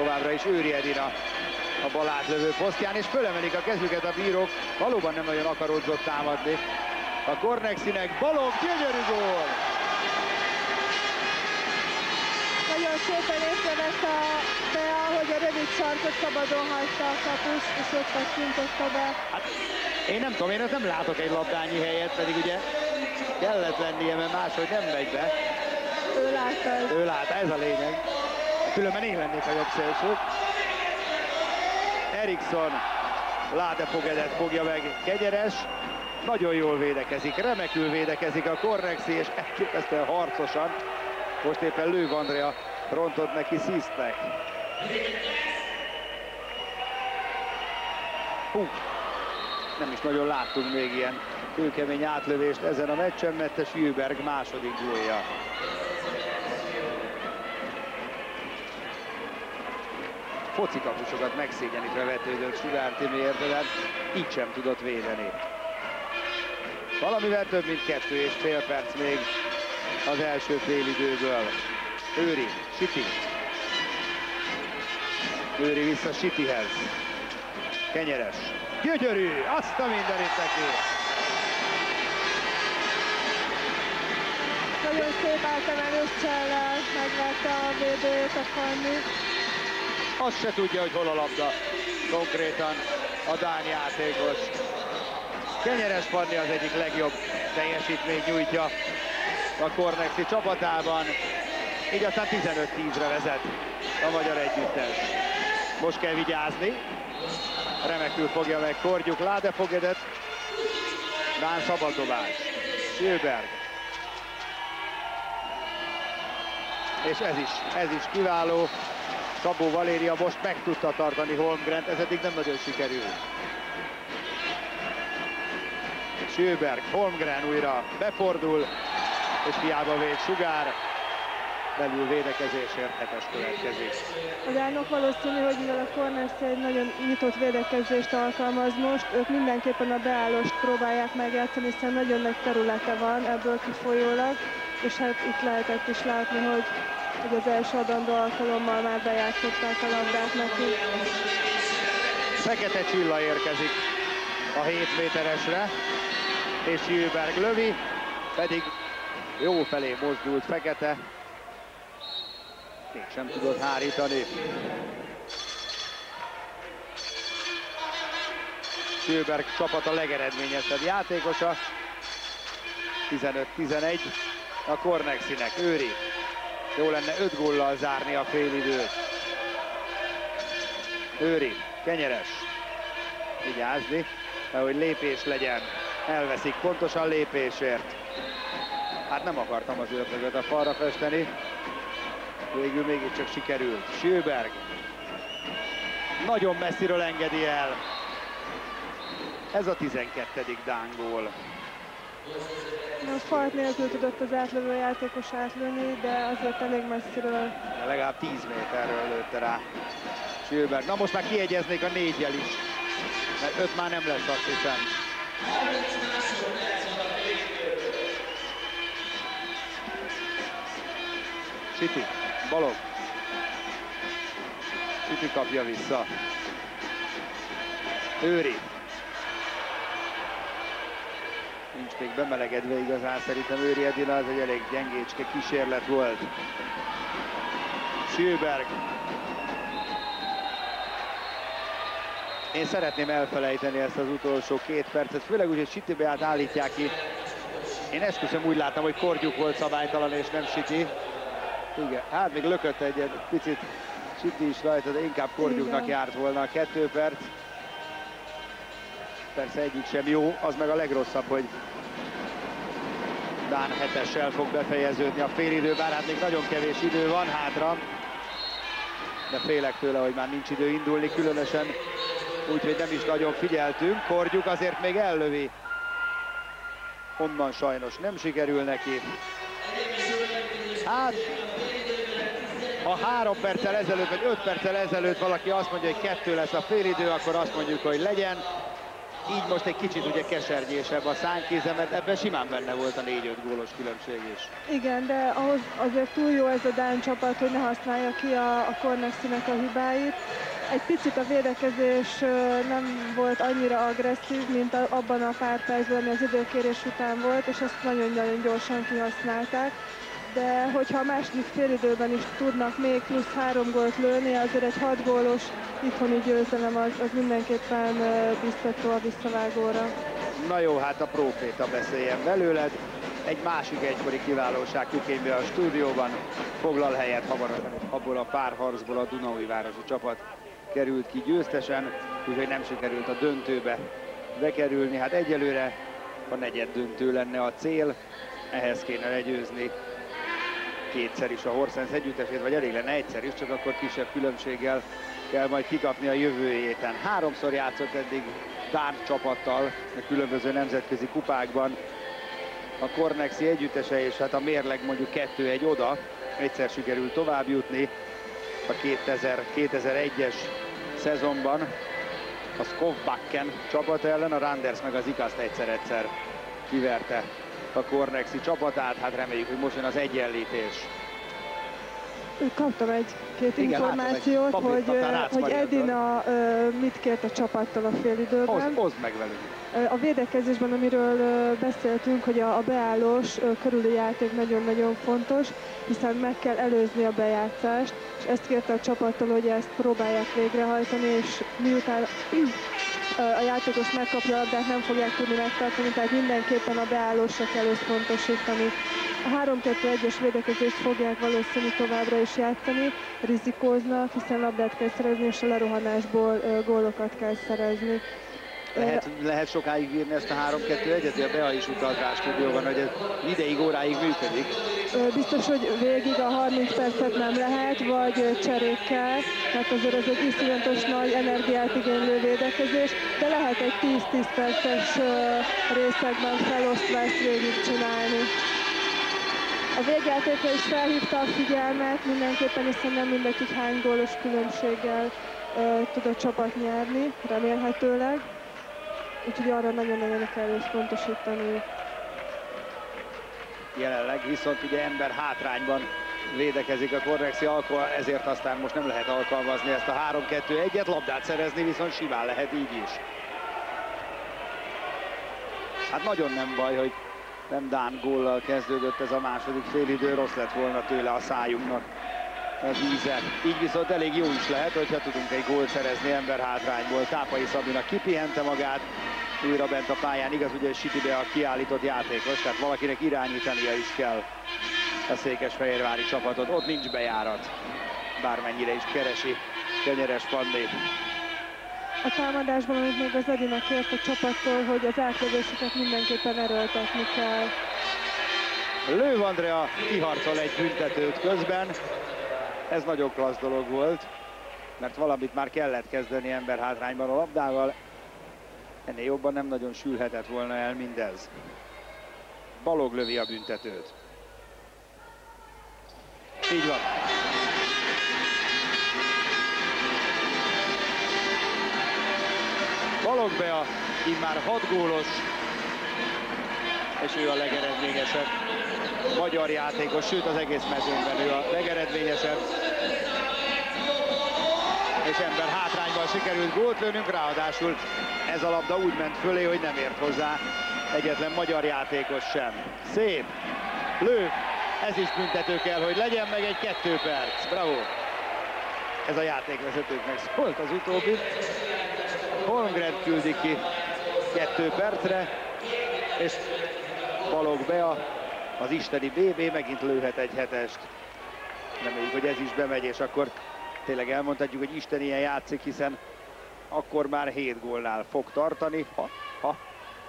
Továbbra is Őri Edina a bal átlövő posztján, és fölemelik a kezüket a bírók. Valóban nem nagyon akarodzott támadni. A Kornexinek balog, gyönyörű gól! Nagyon szépen észrevette a Bea, hogy a rövid sarkot szabadon hagyta a kapus, és ott kintotta be. Hát, én nem tudom, én nem látok egy labdányi helyet, pedig ugye kellett lennie, mert máshogy nem megy be. Ő látta. Ő látta, ez a lényeg. Különben én lennék a jobb szélső. Eriksson Ládefogedet fogja meg Kegyeres. Nagyon jól védekezik, remekül védekezik a Korrexi, és elképesztően harcosan. Most éppen Lőv Andrea rontott neki Szisztnek. Hú, nem is nagyon láttunk még ilyen kőkemény átlövést ezen a meccsen, mert a Schülberg második gólja. Focikapusokat megszégyenítve vetődött Sugár Timiért, de hát így sem tudott védeni. Valamivel több mint kettő és fél perc még az első félidőből. Őri, Siti. Őri vissza Sitihez. Kenyeres. Gyögyörű, azt a mindenit neki. Nagyon szép átemelős csellel megvette a védőjét a Fanni azt se tudja, hogy hol a labda. Konkrétan a Dán játékos. Kenyeres Panni az egyik legjobb teljesítmény nyújtja a Kornexi csapatában. Így aztán 15-10-re vezet a magyar együttes. Most kell vigyázni. Remekül fogja meg Korgyuk Ládefogedet. Dán szabaddobás. Sjöberg. És ez is, ez is kiváló. Szabó Valéria most meg tudta tartani Holmgrent, ez eddig nem nagyon sikerül. Sjöberg, Holmgren újra befordul, és hiába véd Sugár, belül védekezésért hetes következik. A Dánok valószínű, hogy mivel a Corners egy nagyon nyitott védekezést alkalmaz most, ők mindenképpen a beállost próbálják megjátszani, hiszen nagyon nagy területe van ebből kifolyólag, és hát itt lehetett is látni, hogy hogy az első adandó alkalommal már bejátszották a labdát neki. Fekete Csilla érkezik a 7 méteresre, és Jülberg lövi, pedig jó felé mozdult Fekete, mégsem tudott hárítani. Sjöberg csapat a legeredményesebb játékosa. 15-11 a Kornexinek, Őri jó lenne 5 góllal zárni a félidőt. Őri, Kenyeres. Vigyázni, mert hogy lépés legyen. Elveszik pontosan lépésért. Hát nem akartam az ördögöt a falra festeni. Végül mégiscsak sikerült. Sjöberg. Nagyon messziről engedi el. Ez a 12. Dán A falt nélkül tudott az átlövő játékos átlőni, de azért elég messziről. De legalább 10 méterről lőtte rá Sjöberg. Na most már kiegyeznék a négyel is, mert öt már nem lesz azt hiszem. Siti, Balog. Siti kapja vissza. Őri, nincs még bemelegedve igazán, szerintem Őri Edina, az egy elég gyengécske kísérlet volt. Sjöberg. Én szeretném elfelejteni ezt az utolsó két percet, főleg úgy, hogy Siti Beát állítják ki. Én esküszöm úgy láttam, hogy Korgyuk volt szabálytalan és nem Siti. Igen, hát még lökött egy picit Siti is rajta, de inkább Korgyuknak járt volna a kettő perc persze egyik sem jó, az meg a legrosszabb, hogy Dán hetessel fog befejeződni a félidő, bár hát még nagyon kevés idő van hátra, de félek tőle, hogy már nincs idő indulni, különösen úgyhogy nem is nagyon figyeltünk. Kordjuk azért még ellövi. Onnan sajnos nem sikerül neki. Hát, ha három perccel ezelőtt, vagy öt perccel ezelőtt valaki azt mondja, hogy kettő lesz a félidő, akkor azt mondjuk, hogy legyen. Így most egy kicsit ugye kesernyésebb a szánkéze, mert ebben simán benne volt a 4-5 gólos különbség is. Igen, de ahhoz azért túl jó ez a Dán csapat, hogy ne használja ki a, a Kornexinek a hibáit. Egy picit a védekezés nem volt annyira agresszív, mint abban a pár percben, ami az időkérés után volt, és ezt nagyon-nagyon gyorsan kihasználták de hogyha a második félidőben is tudnak még plusz három gólt lőni, azért egy hat gólos itthoni győzelem az, az mindenképpen biztató a visszavágóra. Na jó, hát a próféta beszéljen belőled. Egy másik egykori kiválóság Kükénybe a stúdióban foglal helyet hamarosan, abból a pár harcból a Dunaui városi csapat került ki győztesen, úgyhogy nem sikerült a döntőbe bekerülni. Hát egyelőre a negyed döntő lenne a cél, ehhez kéne legyőzni kétszer is a Horsens együttesét, vagy elég lenne egyszer is, csak akkor kisebb különbséggel kell majd kikapni a jövő héten. Háromszor játszott eddig Dán csapattal a különböző nemzetközi kupákban. A Kornexi együttese, és hát a mérleg mondjuk kettő egy oda, egyszer sikerült tovább jutni a 2000-2001-es szezonban a Skovbakken csapat ellen, a Randers meg az Ikaszt egyszer-egyszer kiverte a Kornexi csapatát, hát reméljük, hogy most jön az egyenlítés. Kaptam egy-két információt, egy hogy, hogy Edina mit kért a csapattól a félidőben. Hozd, hozd meg velünk. A védekezésben, amiről beszéltünk, hogy a, beállós körüli játék nagyon-nagyon fontos, hiszen meg kell előzni a bejátszást, és ezt kérte a csapattól, hogy ezt próbálják végrehajtani, és miután a játékos megkapja a labdát, nem fogják tudni megtartani, tehát mindenképpen a beállósra kell összpontosítani. A 3-2-1-es védekezést fogják valószínű továbbra is játszani, rizikóznak, hiszen labdát kell szerezni, és a lerohanásból gólokat kell szerezni. Lehet, lehet sokáig írni ezt a 3-2-1-et, a Bea is utalt rá stúdióban, hogy ez ideig, óráig működik. Biztos, hogy végig a 30 percet nem lehet, vagy cserékkel, tehát azért ez egy iszonyatos nagy energiát igénylő védekezés, de lehet egy 10-10 perces részekben felosztva ezt végigcsinálni. A végjátékra is felhívta a figyelmet, mindenképpen hiszen nem mindegy, hogy hány gólos különbséggel tud a csapat nyerni, remélhetőleg úgyhogy arra nagyon-nagyon kell összpontosítani. Jelenleg viszont ugye ember hátrányban védekezik a Korrexi Alkoa, ezért aztán most nem lehet alkalmazni ezt a 3-2-1-et, labdát szerezni viszont simán lehet így is. Hát nagyon nem baj, hogy nem Dán góllal kezdődött ez a második félidő, rossz lett volna tőle a szájunknak az íze. Így viszont elég jó is lehet, hogyha tudunk egy gólt szerezni ember hátrányból. Tápai Szabina kipihente magát, újra bent a pályán. Igaz, ugye Sitibe a kiállított játékos, tehát valakinek irányítania is kell a Székesfehérvári csapatot. Ott nincs bejárat, bármennyire is keresi Kenyeres Pandi. A támadásban, amit még az Edina kért a csapattól, hogy az átlövéseket mindenképpen erőltetni kell. Lőv Andrea kiharcol egy büntetőt közben. Ez nagyon klassz dolog volt, mert valamit már kellett kezdeni ember hátrányban a labdával. Ennél jobban nem nagyon sülhetett volna el mindez. Balog lövi a büntetőt. Így van. Balog be a immár 6 gólos, és ő a legeredményesebb magyar játékos, sőt az egész mezőnben ő a legeredményesebb. És ember hátrányban sikerült gólt lőnünk, ráadásul ez a labda úgy ment fölé, hogy nem ért hozzá egyetlen magyar játékos sem. Szép, lő, ez is büntető kell, hogy legyen meg egy kettő perc. Bravo! Ez a játékvezetőknek szólt az utóbbi. Holmgren küldi ki kettő percre, és Balog Bea az isteni BB megint lőhet egy hetest. Reméljük, hogy ez is bemegy, és akkor tényleg elmondhatjuk, hogy Isten ilyen játszik, hiszen akkor már 7 gólnál fog tartani, ha, ha,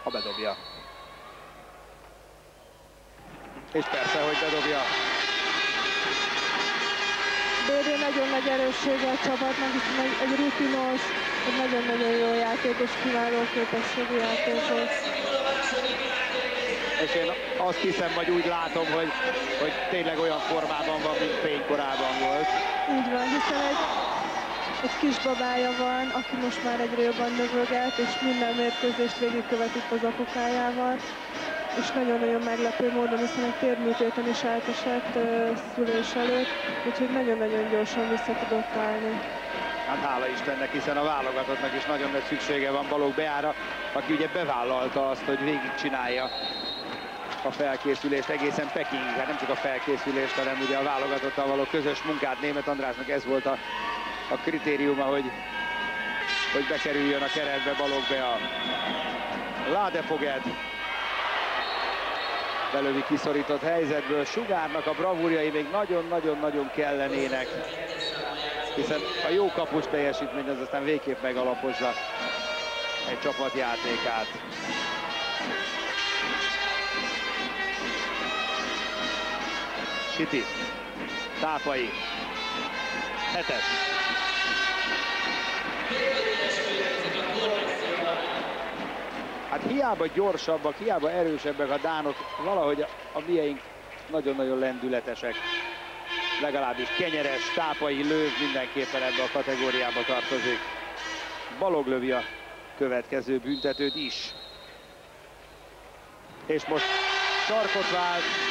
ha bedobja. És persze, hogy bedobja. BD nagyon nagy erőssége a csapatnak, egy, rutinos, egy nagyon-nagyon jó játékos, kiváló képességű játékos. És én azt hiszem, vagy úgy látom, hogy, hogy tényleg olyan formában van, mint fénykorában volt. Így van, hiszen egy, egy kis babája van, aki most már egyre jobban növöget, és minden mérkőzést végigkövetik az apukájával és nagyon-nagyon meglepő módon, hiszen egy térműtéten is átesett uh, szülés előtt, úgyhogy nagyon-nagyon gyorsan vissza tudott állni. Hát hála Istennek, hiszen a válogatottnak is nagyon nagy szüksége van Balogh Beára, aki ugye bevállalta azt, hogy végigcsinálja a felkészülést egészen Pekingig, hát nem csak a felkészülést, hanem ugye a válogatottal való közös munkát. Német Andrásnak ez volt a, a kritériuma, hogy, hogy bekerüljön a keretbe Balogh Bea. Ládefoged belövi kiszorított helyzetből. Sugárnak a bravúrjai még nagyon-nagyon-nagyon kellenének, hiszen a jó kapus teljesítmény az aztán végképp megalapozza egy csapat játékát. Siti, Tápai, hetes. Hát hiába gyorsabbak, hiába erősebbek a dánok, valahogy a, mieink nagyon-nagyon lendületesek. Legalábbis kenyeres, tápai lőv mindenképpen ebbe a kategóriába tartozik. Balog lövi a következő büntetőt is. És most sarkot vált,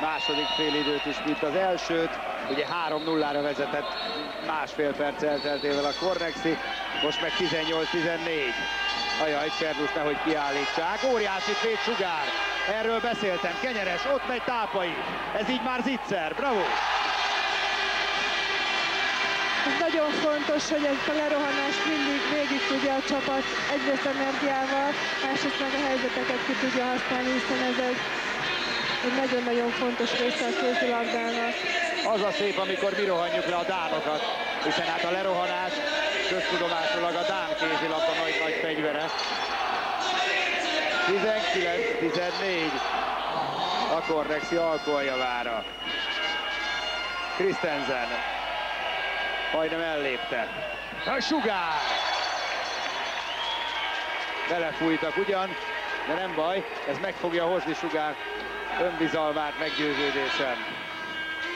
második félidőt is, mint az elsőt. Ugye 3-0-ra vezetett másfél perc elteltével a Kornexi, most meg 18-14. Ajaj, Csernus nehogy kiállítsák. Óriási két sugár. Erről beszéltem. Kenyeres, ott megy tápai. Ez így már zicser. Bravo! Nagyon fontos, hogy ezt a lerohanást mindig végig tudja a csapat egyrészt energiával, másrészt meg a helyzeteket ki tudja használni, hiszen ez egy egy nagyon-nagyon fontos része a kézilabdának. Az a szép, amikor mi rohanjuk le a dánokat, hiszen hát a lerohanás köztudomásulag a dán kézilabda nagy-nagy fegyvere. 19-14 a Korrexi alkoholjavára. Christensen majdnem ellépte. A sugár! Belefújtak ugyan, de nem baj, ez meg fogja hozni Sugár önbizalmát meggyőződésem.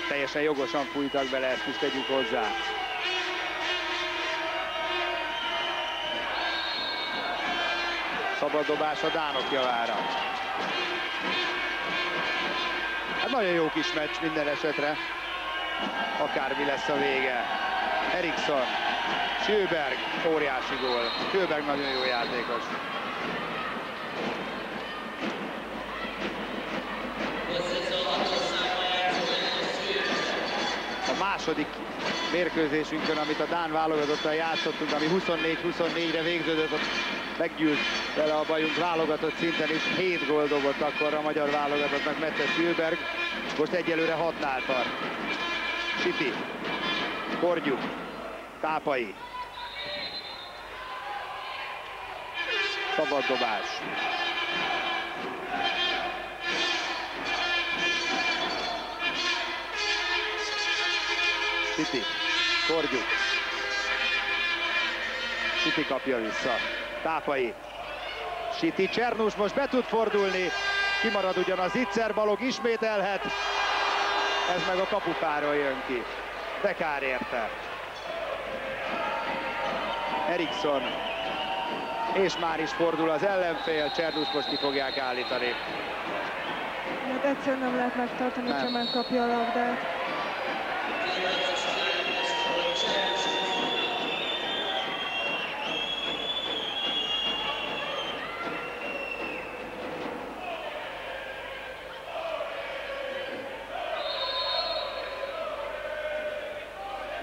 Teljesen jogosan fújtak bele, ezt is tegyük hozzá. Szabad dobás a Dánok javára. Hát nagyon jó kis meccs minden esetre. Akármi lesz a vége. Eriksson, Sjöberg, óriási gól. Sjöberg nagyon jó játékos. Második mérkőzésünkön, amit a Dán válogatottal játszottunk, ami 24-24-re végződött, ott meggyűlt vele a bajunk válogatott szinten is. 7 gól dobott akkor a magyar válogatottnak Mette Spielberg. Most egyelőre hatnál tart. Siti, Korgyuk, Tápai. Szabad dobás. Siti, Korgyuk. Siti kapja vissza. Tápai. Siti, Csernus most be tud fordulni. Kimarad ugyan az Itzer, Balog ismételhet. Ez meg a kapufáról jön ki. De kár érte. Eriksson. És már is fordul az ellenfél. Csernus most ki fogják állítani. Hát egyszerűen nem lehet megtartani, ha megkapja a labdát.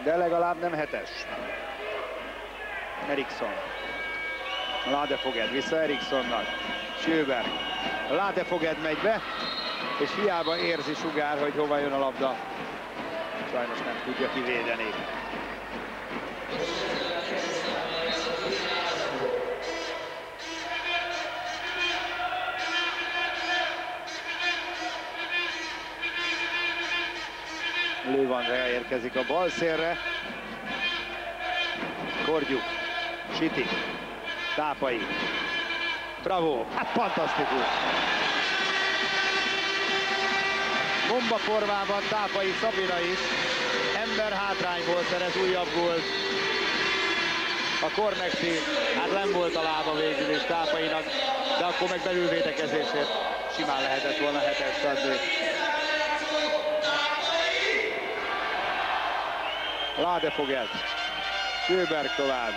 De legalább nem hetes. Eriksson. Ladefoged vissza Erikssonnak. Sjöberg. Ladefoged megy be, és hiába érzi Sugár, hogy hova jön a labda. Sajnos nem tudja kivédeni. Lővandrea érkezik a bal szélre. Korgyuk, Siti, Tápai. Bravo, hát fantasztikus. Bomba formában Tápai Szabina is. Ember hátrányból szerez újabb gólt. A Kornexi, hát nem volt a lába végül is Tápainak, de akkor meg belülvédekezésért simán lehetett volna hetes adni. Ládefogelt. Sjöberg tovább.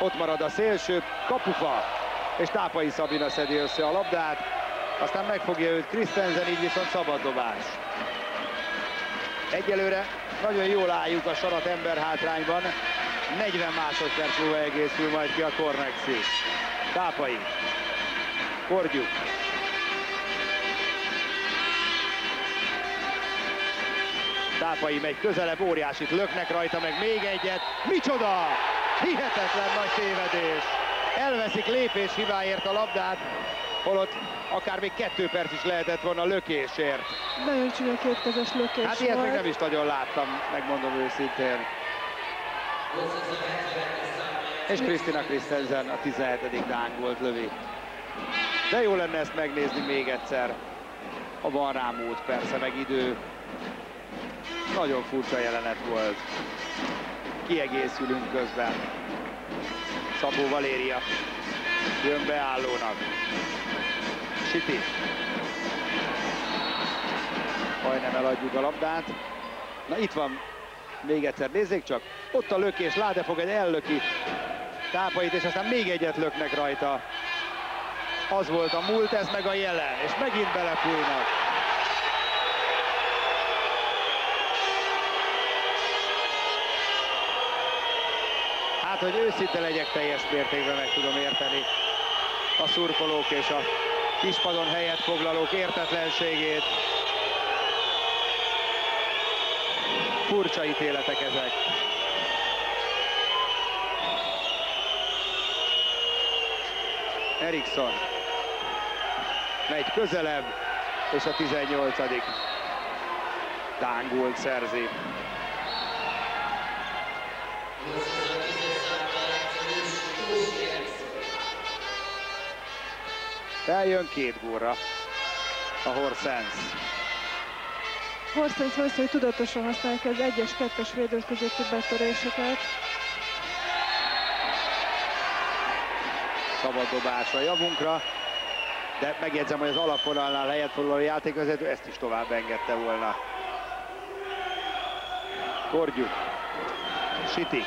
Ott marad a szélső, kapufa. És Tápai Szabina szedi össze a labdát. Aztán megfogja őt Krisztenzen, így viszont szabad dobás. Egyelőre nagyon jól álljuk a sarat ember hátrányban. 40 másodperc múlva egészül majd ki a Kornexi. Tápai. Korgyuk. Tápai megy közelebb, óriásit löknek rajta, meg még egyet. Micsoda! Hihetetlen nagy tévedés. Elveszik lépés hibáért a labdát, holott akár még kettő perc is lehetett volna lökésért. Nagyon csúnya kétkezes lökés Hát ilyet még nem is nagyon láttam, megmondom őszintén. És Krisztina Krisztensen a 17. Dán volt lövi. De jó lenne ezt megnézni még egyszer. Ha van rá mód, persze, meg idő. Nagyon furcsa jelenet volt. Kiegészülünk közben. Szabó Valéria jön beállónak. Siti. Majdnem eladjuk a labdát. Na itt van, még egyszer nézzék csak. Ott a lökés, Láde fog egy ellöki tápait, és aztán még egyet löknek rajta. Az volt a múlt, ez meg a jelen, és megint belefújnak. Hát, hogy őszinte legyek, teljes mértékben meg tudom érteni a szurkolók és a kispadon helyet foglalók értetlenségét. Furcsa ítéletek ezek. Eriksson megy közelebb, és a 18. Dángolt szerzi. Eljön két górra a Horsens. Horstens valószínűleg tudatosan használják az egyes kettes védők közötti betöréseket. Szabad dobás a javunkra, de megjegyzem, hogy az alapvonalnál helyet foglaló játékvezető ezt is tovább engedte volna. Korgyuk. Siti.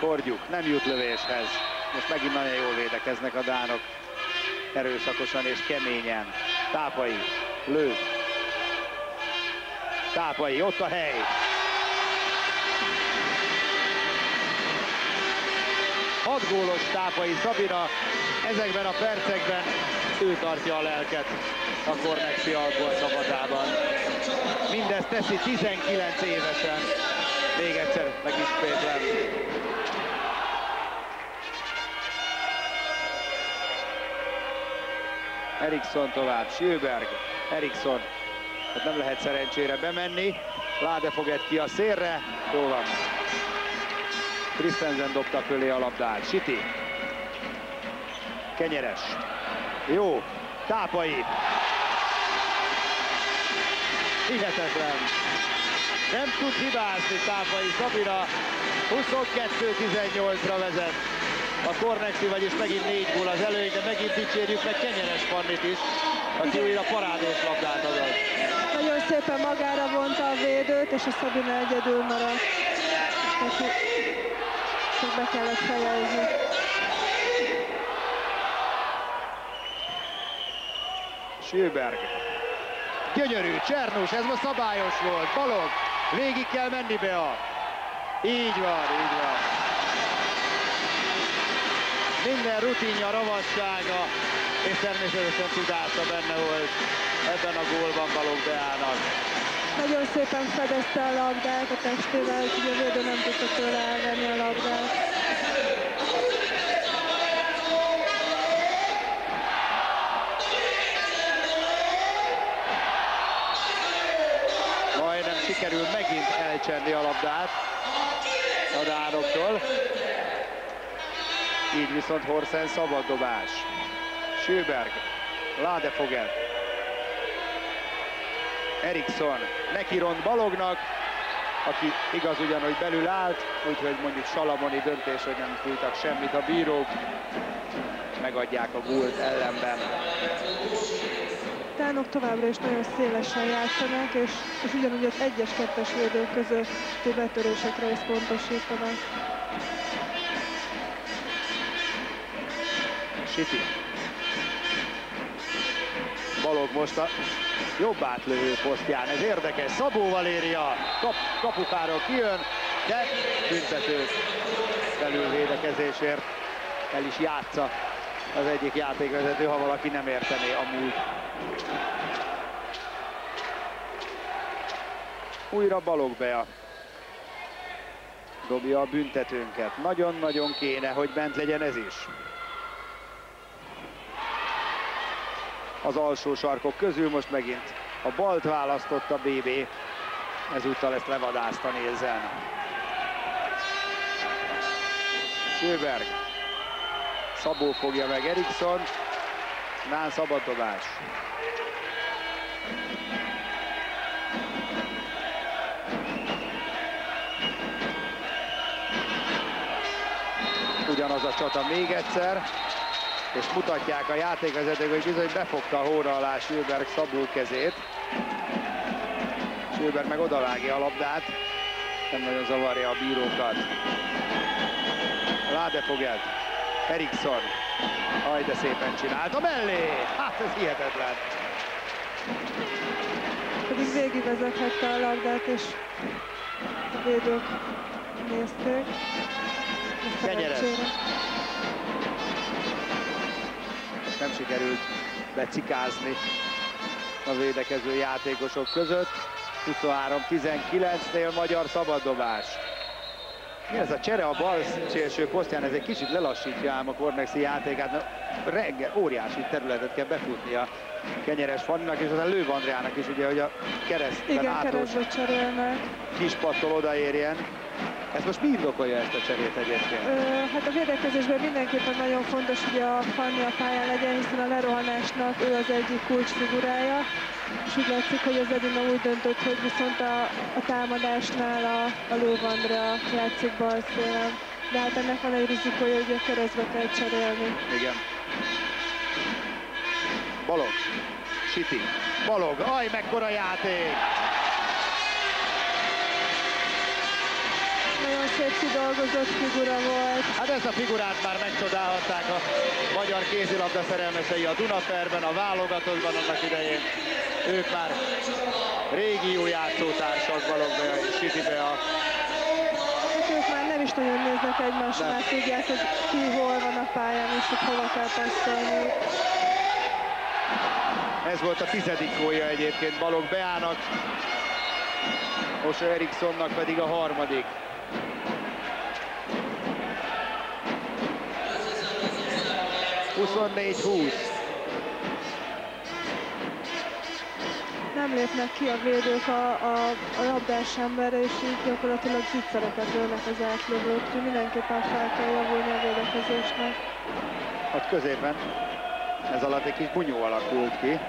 Korgyuk. Nem jut lövéshez. Most megint nagyon jól védekeznek a dánok. Erőszakosan és keményen. Tápai. Lő. Tápai. Ott a hely. Hat gólos Tápai Szabina, ezekben a percekben ő tartja a lelket a Kornexi alkohol szabadában. Mindezt teszi 19 évesen. Még egyszer megismétlem. Eriksson tovább, Sjöberg, Eriksson. Hát nem lehet szerencsére bemenni. Láde foged ki a szélre. Jó van. Christensen dobta fölé a labdát. Siti. Kenyeres. Jó. Tápai. Hihetetlen. Nem tud hibázni Tápai Szabira. 22-18-ra vezet. A Kornexi, vagyis megint négy gól az előny, de megint dicsérjük meg Kenyeres Pannit is, aki újra parádés labdát adott. Nagyon szépen magára vonta a védőt, és a Szabina egyedül maradt. Neki csak be kellett fejezni. Sjöberg. Gyönyörű, Csernus, ez most szabályos volt. Balog. Végig kell menni be a... Így van, így van. Minden rutinja, ravassága és természetesen tudása benne volt ebben a gólban Balogh Beának. Nagyon szépen fedezte a labdát a testével, a védő nem tudta tőle elvenni a labdát. Majdnem sikerül megint elcsenni a labdát a dánoktól. Így viszont Horsen szabad dobás. Schülberg, Ladefogel, Eriksson, neki ront Balognak, aki igaz ugyan, hogy belül állt, úgyhogy mondjuk Salamoni döntés, hogy nem fújtak semmit a bírók, megadják a gólt ellenben. Tánok továbbra is nagyon szélesen játszanak, és, és ugyanúgy az egyes kettes védők közötti betörésekre is pontosítanak. Siti. Balog most a jobb átlövő posztján. Ez érdekes. Szabó Valéria kap, kapukáról kijön, de büntető felülvédekezésért el is játsza az egyik játékvezető, ha valaki nem értené amúgy. Újra Balog Bea dobja a büntetőnket. Nagyon-nagyon kéne, hogy bent legyen ez is. Az alsó sarkok közül most megint a balt választotta BB. Ezúttal ezt levadázta Nélzen. Sjöberg. Szabó fogja meg Eriksson. Nán szabaddobás. Ugyanaz a csata még egyszer, és mutatják a játékvezetők, hogy bizony befogta a hóra alá Sjöberg Szabó kezét. Sjöberg meg odavágja a labdát, nem nagyon zavarja a bírókat. Ládefogelt, Eriksson, aj de szépen csinálta mellé, hát ez hihetetlen. Pedig végigvezethette a labdát, és a védők nézték. Kenyeres. Nem sikerült becikázni a védekező játékosok között. 23-19-nél magyar szabaddobás. Mi ez a csere a bal szélső posztján, ez egy kicsit lelassítja ám a Kornexi játékát, mert reggel óriási területet kell befutnia Kenyeres Fanninak, és aztán Lőv Andrának is, ugye, hogy a keresztben Igen, átós keresztbe cserélnek. kis pattól odaérjen. Ez most mi indokolja ezt a cserét egyébként? Ö, hát a védekezésben mindenképpen nagyon fontos, hogy a Fanni a pályán legyen, hiszen a lerohanásnak ő az egyik kulcsfigurája. És úgy látszik, hogy az Edina úgy döntött, hogy viszont a, a támadásnál a, a Lőv Andrea játszik bal szélen. De hát ennek van egy rizikója, hogy a keresztbe kell cserélni. Igen. Balog. Siti. Balog. Aj, mekkora játék! Nagyon szép kidolgozott figura volt. Hát ezt a figurát már megcsodálhatták a magyar kézilabda szerelmesei a Dunaferben, a válogatottban annak idején. Ők már régi jó játszótársak Balog Bea és Siti Bea. Hát ők már nem is nagyon néznek egymásra, már tudják, hogy ki hol van a pályán, és hogy hova kell passzolni. Ez volt a tizedik gólja egyébként Balog Beának, Osa Erikssonnak pedig a harmadik. Huszonnégy húsz. Nem lépnek ki a védők a, a, a labdás emberre, és így gyakorlatilag zicsereket lőnek az átlövők, úgyhogy mindenképpen fel kell javulni a védekezésnek. Ott középen ez alatt egy kis bunyó alakult ki.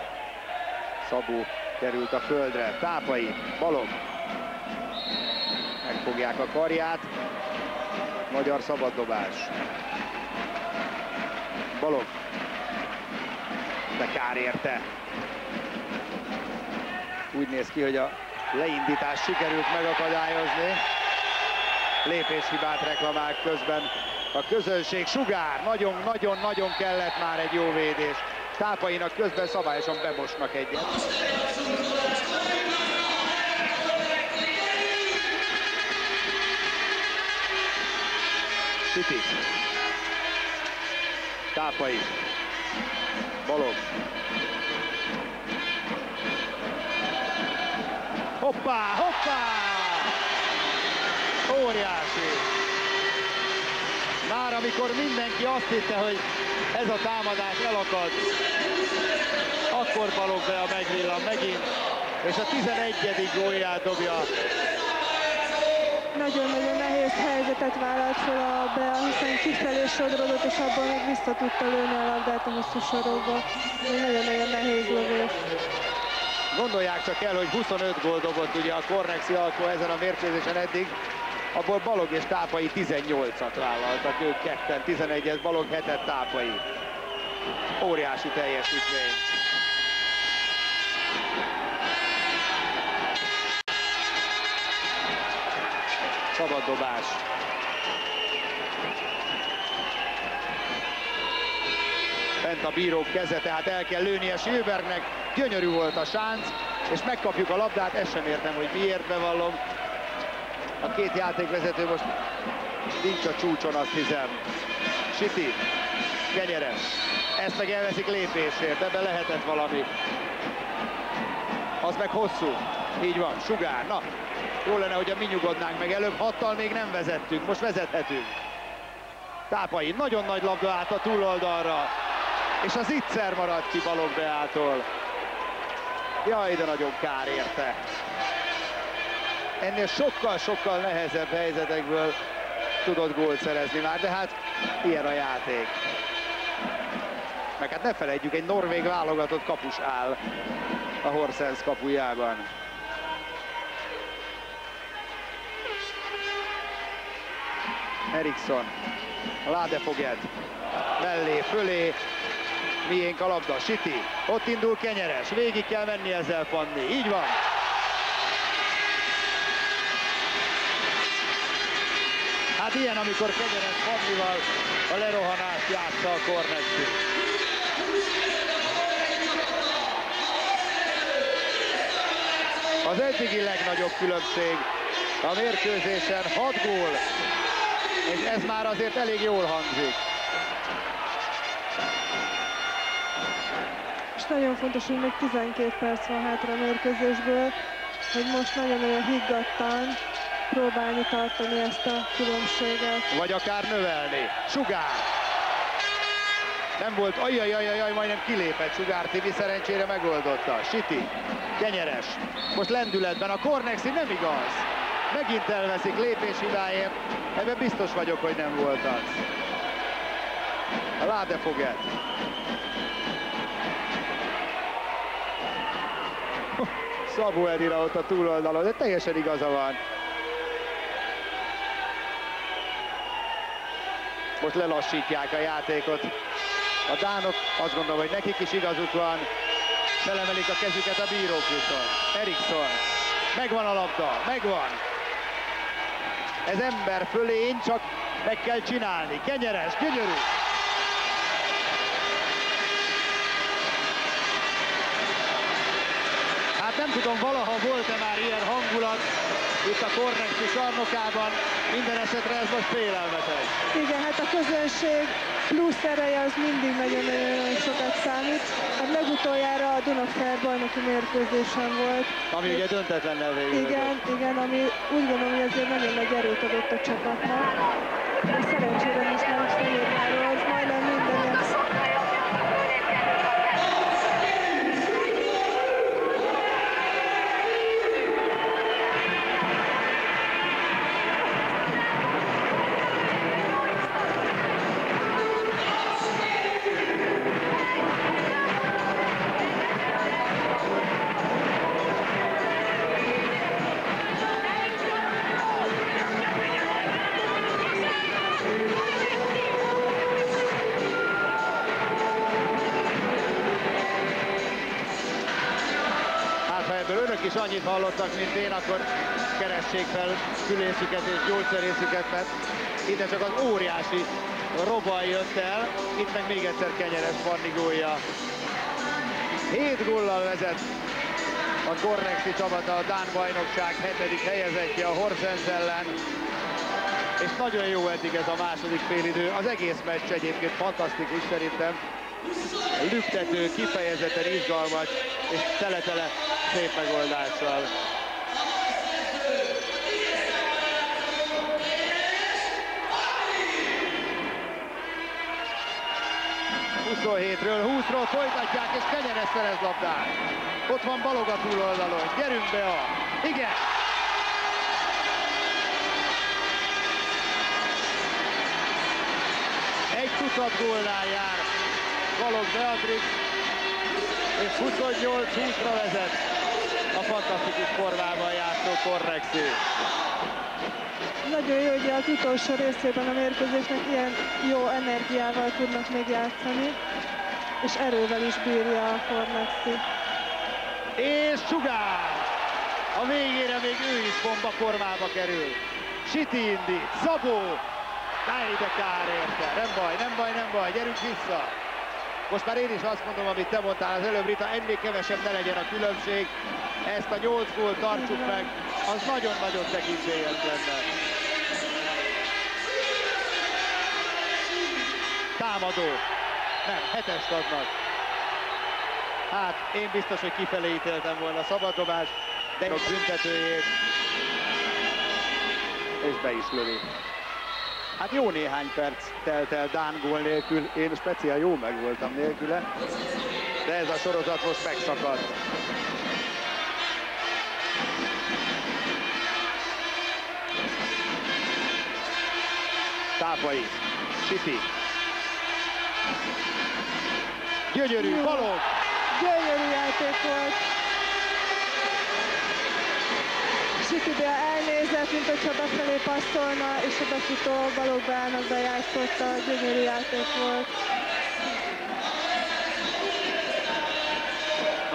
Szabó került a földre. Tápai, Balog. Megfogják a karját. Magyar szabaddobás. Balog. De kár érte. Úgy néz ki, hogy a leindítás sikerült megakadályozni. Lépéshibát reklamál közben a közönség. Sugár, nagyon-nagyon-nagyon kellett már egy jó védés. Tápainak közben szabályosan bemosnak egyet. City. Tápai. Balog. Hoppá, hoppá! Óriási! Már amikor mindenki azt hitte, hogy ez a támadás elakad, akkor Balog be a megvillan megint, és a 11. gólját dobja nagyon-nagyon nehéz helyzetet vállalt fel a Bea, hiszen kifelé sodrodott, és abban meg vissza tudta lőni a labdát a hosszú sorokba. Nagyon-nagyon nehéz lövés. Gondolják csak el, hogy 25 gól dobott ugye a Kornexi alkó ezen a mérkőzésen eddig, abból Balog és Tápai 18-at vállaltak, ők ketten, 11-et Balog, 7-et Tápai. Óriási teljesítmény. Szabad dobás. Bent a bírók keze, tehát el kell lőnie Silbergnek. Gyönyörű volt a sánc, és megkapjuk a labdát, ezt sem értem, hogy miért bevallom. A két játékvezető most nincs a csúcson, azt hiszem. Siti, Kenyeres. Ezt meg elveszik lépésért, ebben lehetett valami. Az meg hosszú. Így van, sugár. Na, jó lenne, hogyha mi nyugodnánk meg előbb. Hattal még nem vezettünk, most vezethetünk. Tápai nagyon nagy labda át a túloldalra. És az ittszer maradt ki Balog. Jaj, de nagyon kár érte. Ennél sokkal-sokkal nehezebb helyzetekből tudott gólt szerezni már, de hát ilyen a játék. Meg hát ne felejtjük, egy norvég válogatott kapus áll a Horsens kapujában. Eriksson, Ládefoged, mellé, fölé, miénk a labda, Siti, ott indul Kenyeres, végig kell menni ezzel Panni, így van. Hát ilyen, amikor Kenyeres Pannival a lerohanást játsza a Kornexi. Az eddigi legnagyobb különbség a mérkőzésen 6 gól és ez már azért elég jól hangzik. És nagyon fontos, hogy még 12 perc van hátra a mérkőzésből, hogy most nagyon-nagyon higgadtan próbálni tartani ezt a különbséget. Vagy akár növelni. Sugár! Nem volt, ajajajajaj, majdnem kilépett Sugár Tibi, szerencsére megoldotta. Siti, kenyeres, most lendületben, a Kornexi nem igaz. Megint elveszik lépés hibáért, ebben biztos vagyok, hogy nem volt az. A Ládefoget. Szabó Edira ott a túloldalon, de teljesen igaza van. Most lelassítják a játékot. A dánok azt gondolom, hogy nekik is igazuk van. Felemelik a kezüket a bírók viszont. Eriksson. Megvan a labda, megvan. Ez ember fölény, csak meg kell csinálni. Kenyeres, gyönyörű. Hát nem tudom, valaha volt-e már ilyen hangulat itt a Kornexi sarnokában. Minden esetre ez most félelmetes. Igen, hát a közönség plusz ereje az mindig nagyon-nagyon sokat számít. Hát legutoljára a Dunafer bajnoki mérkőzésen volt. Ami ugye döntetlen végül. Igen, igen, ami úgy gondolom, hogy azért nagyon nagy erőt adott a csapatnak. Szerencsére most már Fehérváról annyit hallottak, mint én, akkor keressék fel fülészüket és gyógyszerészüket, mert ide csak az óriási robaj jött el, itt meg még egyszer kenyeres Fanni gólja. 7 góllal vezet a Kornexi csapata a Dán bajnokság hetedik helyezettje a Horsens ellen, és nagyon jó eddig ez a második félidő. Az egész meccs egyébként fantasztikus szerintem. Lüktető, kifejezetten izgalmas, és tele-tele szép megoldással. 27-ről 20-ról folytatják, és Kenyeres szerez labdát. Ott van Balog a túloldalon. Gyerünk be a... Igen! Egy tucat gólnál jár Balog Beatrix, és 28-20-ra vezet a fantasztikus formában játszó Korrexő nagyon jó, hogy az utolsó részében a mérkőzésnek ilyen jó energiával tudnak még játszani, és erővel is bírja a Forlexi. És sugár! A végére még ő is bomba formába kerül. Siti indít, Szabó! Náj, de kár érte. Nem baj, nem baj, nem baj, gyerünk vissza. Most már én is azt mondom, amit te mondtál az előbb, Rita, ennél kevesebb ne legyen a különbség. Ezt a 8 gólt tartsuk meg, az nagyon-nagyon tekintélyes lenne. támadó. Nem, hetest adnak. Hát én biztos, hogy kifelé ítéltem volna a szabaddobás, de a büntetőjét. És be is lövi. Hát jó néhány perc telt el Dán gól nélkül. Én speciál jó meg voltam nélküle. De ez a sorozat most megszakadt. Tápai, Siti, Gyönyörű, balog! Gyönyörű játék volt. Sikibia elnézett, mint hogyha befelé passzolna, és a befutó balog beállnak bejátszotta. Gyönyörű játék volt.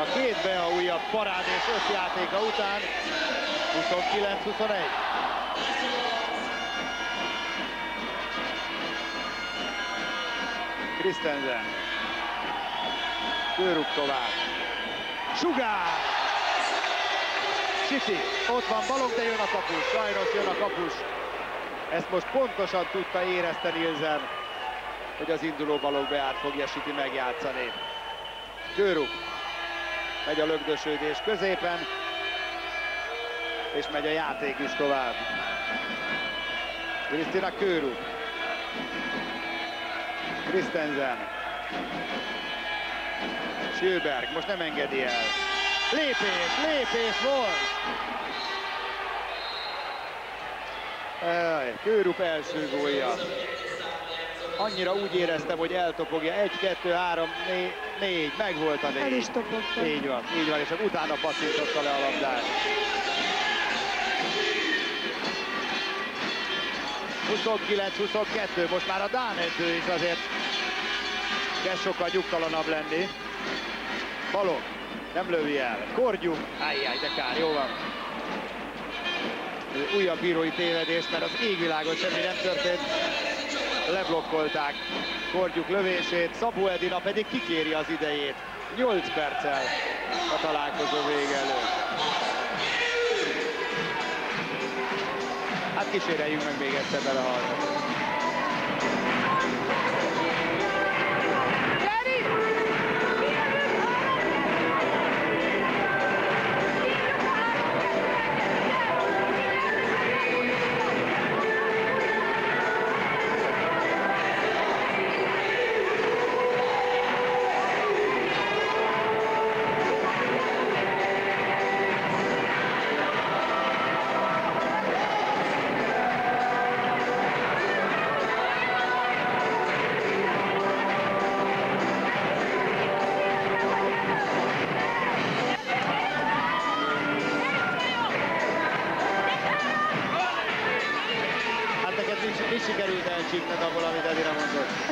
A két be a újabb parád és összjátéka után 29-21. Christensen. Ő tovább. Sugár! Sisi, ott van balog, de jön a kapus. Sajnos jön a kapus. Ezt most pontosan tudta érezteni Ilzen, hogy az induló balog beát fogja Siti megjátszani. Kőruk. Megy a lögdösődés középen, és megy a játék is tovább. Krisztina Kőruk. Christensen. Sjöberg most nem engedi el. Lépés, lépés volt! Kőrup első gólja. Annyira úgy éreztem, hogy eltopogja. Egy, kettő, három, négy, négy. meg volt a négy. El is topogta. Így van, így van, és utána pacintotta le a labdát. 29-22, most már a Dán edző is azért kezd sokkal nyugtalanabb lenni. Balog, nem lövi el. Korgyú, ájjáj, de kár, jó van. Újabb bírói tévedés, mert az égvilágon semmi nem történt. Leblokkolták Korgyuk lövését, Szabó Edina pedig kikéri az idejét. 8 perccel a találkozó vége előtt. Hát kíséreljünk meg még egyszer bele hallgatni.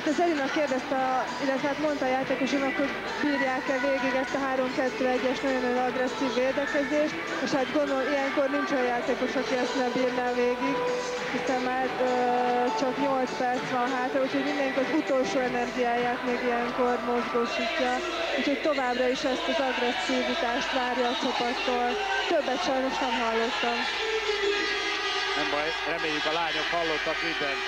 illetve hát mondta a játékosunknak, hogy bírják-e végig ezt a 3-2-1-es nagyon-nagyon agresszív védekezést, és hát gondol, ilyenkor nincs olyan játékos, aki ezt ne bírná végig, hiszen már ö, csak 8 perc van hátra, úgyhogy mindenki az utolsó energiáját még ilyenkor mozgósítja, úgyhogy továbbra is ezt az agresszivitást várja a csapattól. Többet sajnos nem hallottam. Nem baj, reméljük a lányok hallottak mindent.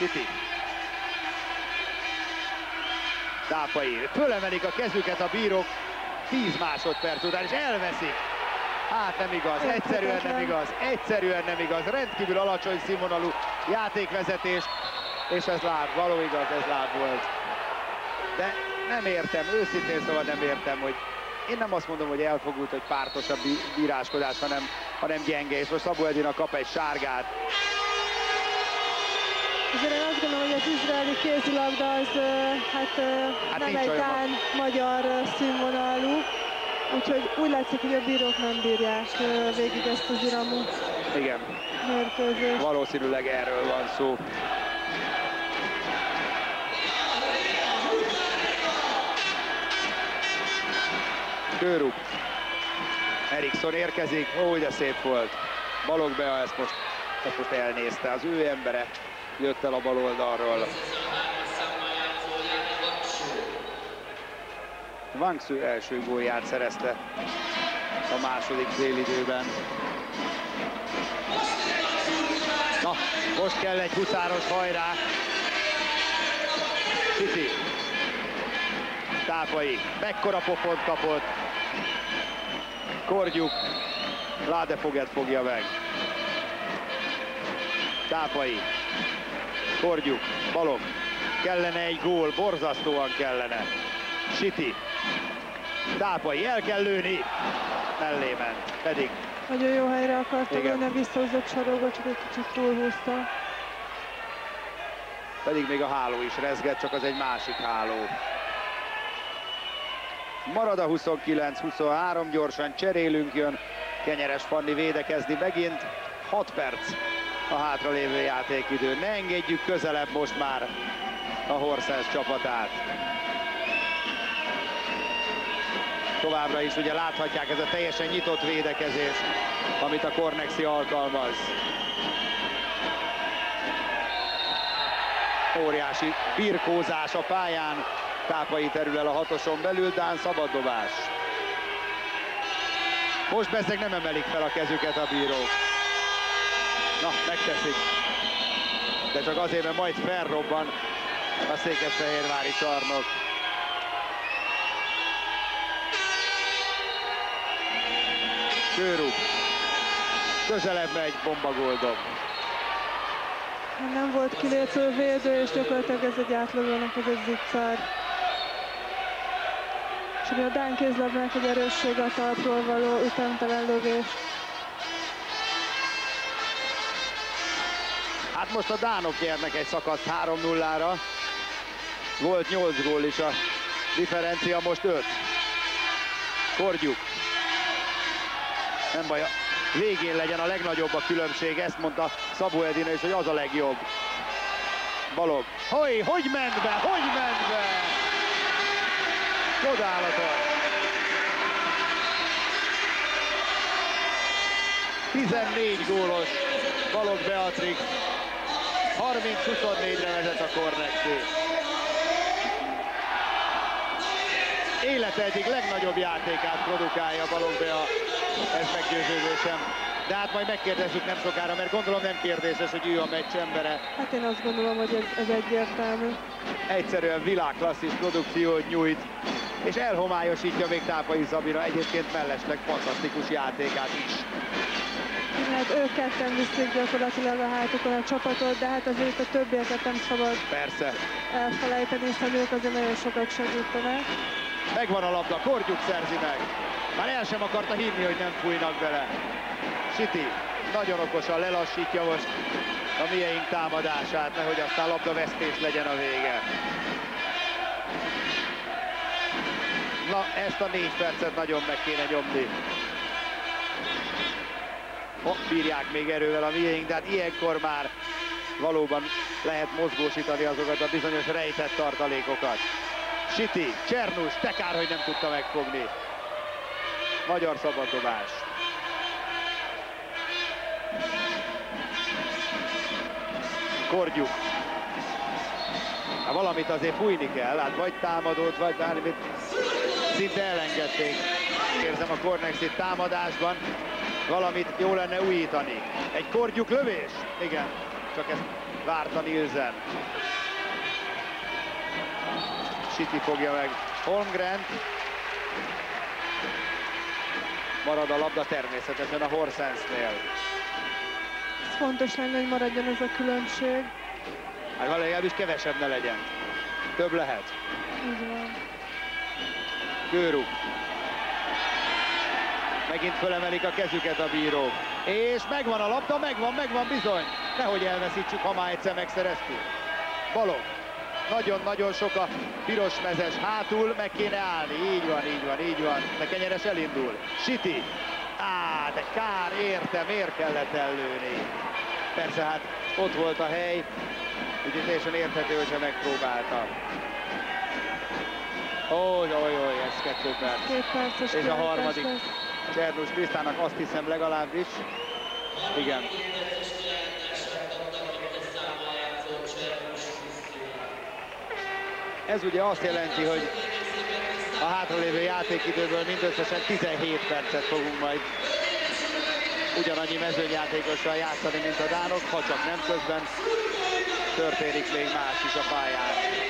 City. Tápai. Fölemelik a kezüket a bírók 10 másodperc után, és elveszik. Hát nem igaz, egyszerűen nem igaz, egyszerűen nem igaz. Rendkívül alacsony színvonalú játékvezetés, és ez láb, való igaz, ez láb volt. De nem értem, őszintén szóval nem értem, hogy én nem azt mondom, hogy elfogult, hogy pártos a bíráskodás, hanem, hanem gyenge, és most Szabó Edina kap egy sárgát. Azért én azt gondolom, hogy az izraeli kézilabda az hát, hát nem egy tán magyar színvonalú, úgyhogy úgy látszik, hogy a bírók nem bírják végig ezt az iramú Igen. mérkőzést. Valószínűleg erről van szó. Kőruk. Erikson érkezik, ó, de szép volt. Balog Bea ezt most, ezt most elnézte. Az ő embere jött el a bal oldalról. Wangsu első gólját szerezte a második félidőben. Na, most kell egy huszáros hajrá. City. Tápai. Mekkora pofont kapott. Korgyuk. Ládefoget fogja meg. Tápai. Korgyuk. Balog. Kellene egy gól, borzasztóan kellene. Siti. Tápai, el kell lőni. Mellé ment, pedig. Nagyon jó helyre akarta lőni, visszahozott sarokba, csak egy kicsit túlhúzta. Pedig még a háló is rezget, csak az egy másik háló. Marad a 29-23, gyorsan cserélünk, jön Kenyeres Fanni védekezni megint. 6 perc a hátralévő játékidő. Ne engedjük közelebb most már a Horses csapatát. Továbbra is ugye láthatják ez a teljesen nyitott védekezés, amit a Cornexi alkalmaz. Óriási birkózás a pályán, tápai terül a hatoson belül, Dán szabaddobás. Most bezeg nem emelik fel a kezüket a bírók. Na, megteszik. De csak azért, mert majd felrobban a Székesfehérvári csarnok. Kőrúg. Közelebb megy, bombagoldom. Nem volt kilépő védő, és gyakorlatilag ez egy átlagolnak, ez egy zicser. És a Dán kézlabnak egy erősség a talpról való ütemtelen lövés. Hát most a Dánok nyernek egy szakaszt 3-0-ra. Volt 8 gól is a differencia, most 5. Korgyuk. Nem baj, végén legyen a legnagyobb a különbség, ezt mondta Szabó Edina is, hogy az a legjobb. Balog. Hogy, hogy ment be, hogy ment be? Csodálatos. 14 gólos Balog Beatrix 30-24-re vezet a Kornexi. Élete egyik legnagyobb játékát produkálja Balog Bea, ez meggyőződésem. De hát majd megkérdezzük nem sokára, mert gondolom nem kérdéses, hogy ő a meccs embere. Hát én azt gondolom, hogy ez, ez egyértelmű. Egyszerűen világklasszis produkciót nyújt, és elhomályosítja még Tápai Zabira egyébként mellesleg fantasztikus játékát is. Hát ők ketten viszik gyakorlatilag a hátukon a csapatot, de hát azért a többieket nem szabad Persze. elfelejteni, hiszen ők azért nagyon sokat segítenek. Megvan a labda, Korgyuk szerzi meg. Már el sem akarta hinni, hogy nem fújnak bele. City nagyon okosan lelassítja most a mieink támadását, nehogy aztán labdavesztés legyen a vége. Na, ezt a négy percet nagyon meg kéne nyomni. Oh, bírják még erővel a miénk, de hát ilyenkor már valóban lehet mozgósítani azokat a bizonyos rejtett tartalékokat. Siti, Csernus, te kár, hogy nem tudta megfogni. Magyar szabaddobás. Korgyuk. Hát valamit azért fújni kell, hát vagy támadót, vagy bármit szinte elengedték. Érzem a Cornexit támadásban. Valamit jó lenne újítani. Egy korgyuk lövés? Igen, csak ezt várta Nielsen. City fogja meg Holmgren. Marad a labda természetesen a Horsensnél. Ez fontos lenne, hogy maradjon ez a különbség. Hát legalábbis kevesebb ne legyen. Több lehet. Így van. Gőruk. Megint fölemelik a kezüket a bírók. És megvan a labda, megvan, megvan bizony. Nehogy elveszítsük, ha már egyszer megszereztük. Balog. Nagyon-nagyon sok a piros mezes hátul, meg kéne állni. Így van, így van, így van. De Kenyeres elindul. Siti. Á, de kár érte, miért kellett ellőni? Persze, hát ott volt a hely, úgyhogy teljesen érthető, hogyha megpróbálta. Oly, oly, oly, ez kettő perc. Két perces És a harmadik lesz. Csernus Krisztának azt hiszem legalábbis. Igen. Ez ugye azt jelenti, hogy a hátralévő játékidőből mindösszesen 17 percet fogunk majd ugyanannyi mezőnyjátékossal játszani, mint a dánok, ha csak nem közben történik még más is a pályán.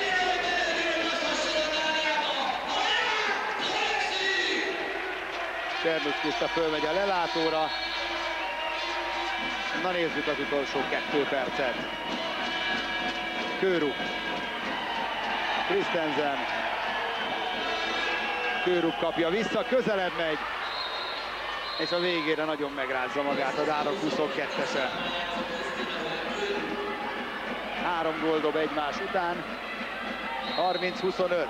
Csernus Kriszta fölmegy a lelátóra. Na nézzük az utolsó kettő percet. Kőruk. Christensen. Kőruk kapja vissza, közelebb megy. És a végére nagyon megrázza magát a Dánok 22-ese. Három gól dob egymás után. 30-25.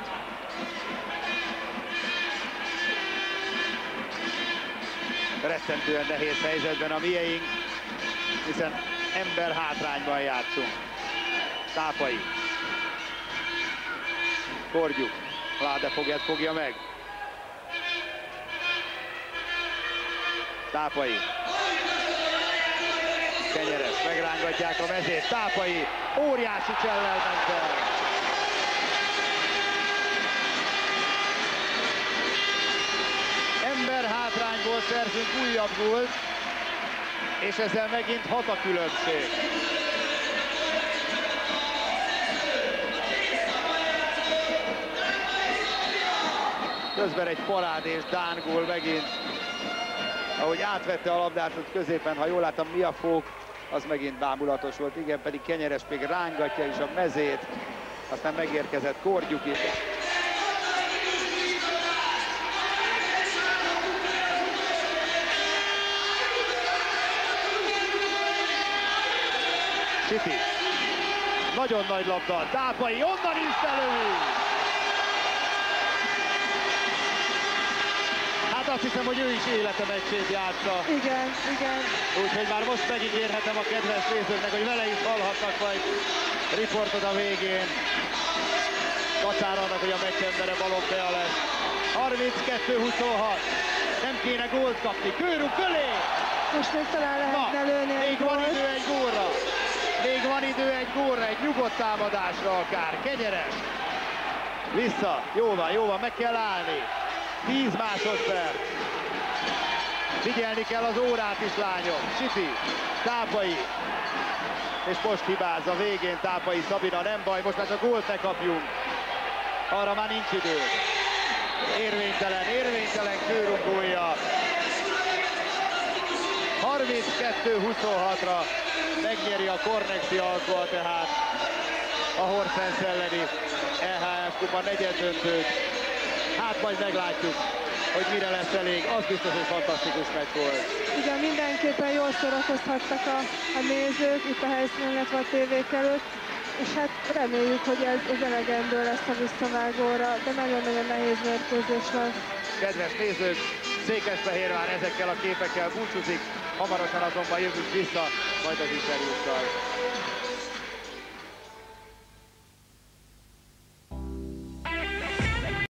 Rettentően nehéz helyzetben a mieink, hiszen ember hátrányban játszunk. Tápai. Korgyuk. Láde Foget fogja meg. Tápai. Kenyeres, megrángatják a mezét. Tápai, óriási csellel ment el. Ember hátrányból szerzünk újabb gólt, és ezzel megint hat a különbség. Közben egy parádés Dán gól megint, ahogy átvette a labdát ott középen, ha jól láttam, mi a fók, az megint bámulatos volt, igen, pedig Kenyeres még rángatja is a mezét, aztán megérkezett Korgyuk is. City. Nagyon nagy labda. Tápai onnan is belőle. Hát azt hiszem, hogy ő is élete meccsét játsza. Igen, igen. Úgyhogy már most megígérhetem a kedves nézőknek, hogy vele is hallhatnak majd riportot a végén. Kacár annak, hogy a meccsembere Balogh Bea lesz. 32-26. Nem kéne gólt kapni. Kőruk fölé! Most még talán lehetne lőni még van idő egy gólra. Még van idő egy gólra, egy nyugodt támadásra akár. Kenyeres. Vissza. Jó van, jó van, meg kell állni. 10 másodperc. Figyelni kell az órát is, lányok. Siti, Tápai. És most hibáz a végén Tápai Szabina, nem baj, most már csak gólt ne kapjunk. Arra már nincs idő. Érvénytelen, érvénytelen kőrugója. 32-26-ra megnyeri a Kornexi Alkoa, tehát a Horsens elleni EHF kupa negyeddöntőt. Hát majd meglátjuk, hogy mire lesz elég. Az biztos, hogy fantasztikus meccs volt. Igen, mindenképpen jól szórakozhattak a, a nézők itt a helyszínen, illetve a tévék előtt. És hát reméljük, hogy ez, ez elegendő lesz a visszavágóra, de nagyon-nagyon nehéz mérkőzés lesz. Kedves nézők, Székesfehérvár ezekkel a képekkel búcsúzik, hamarosan azonban jövünk vissza, majd az interjúkkal.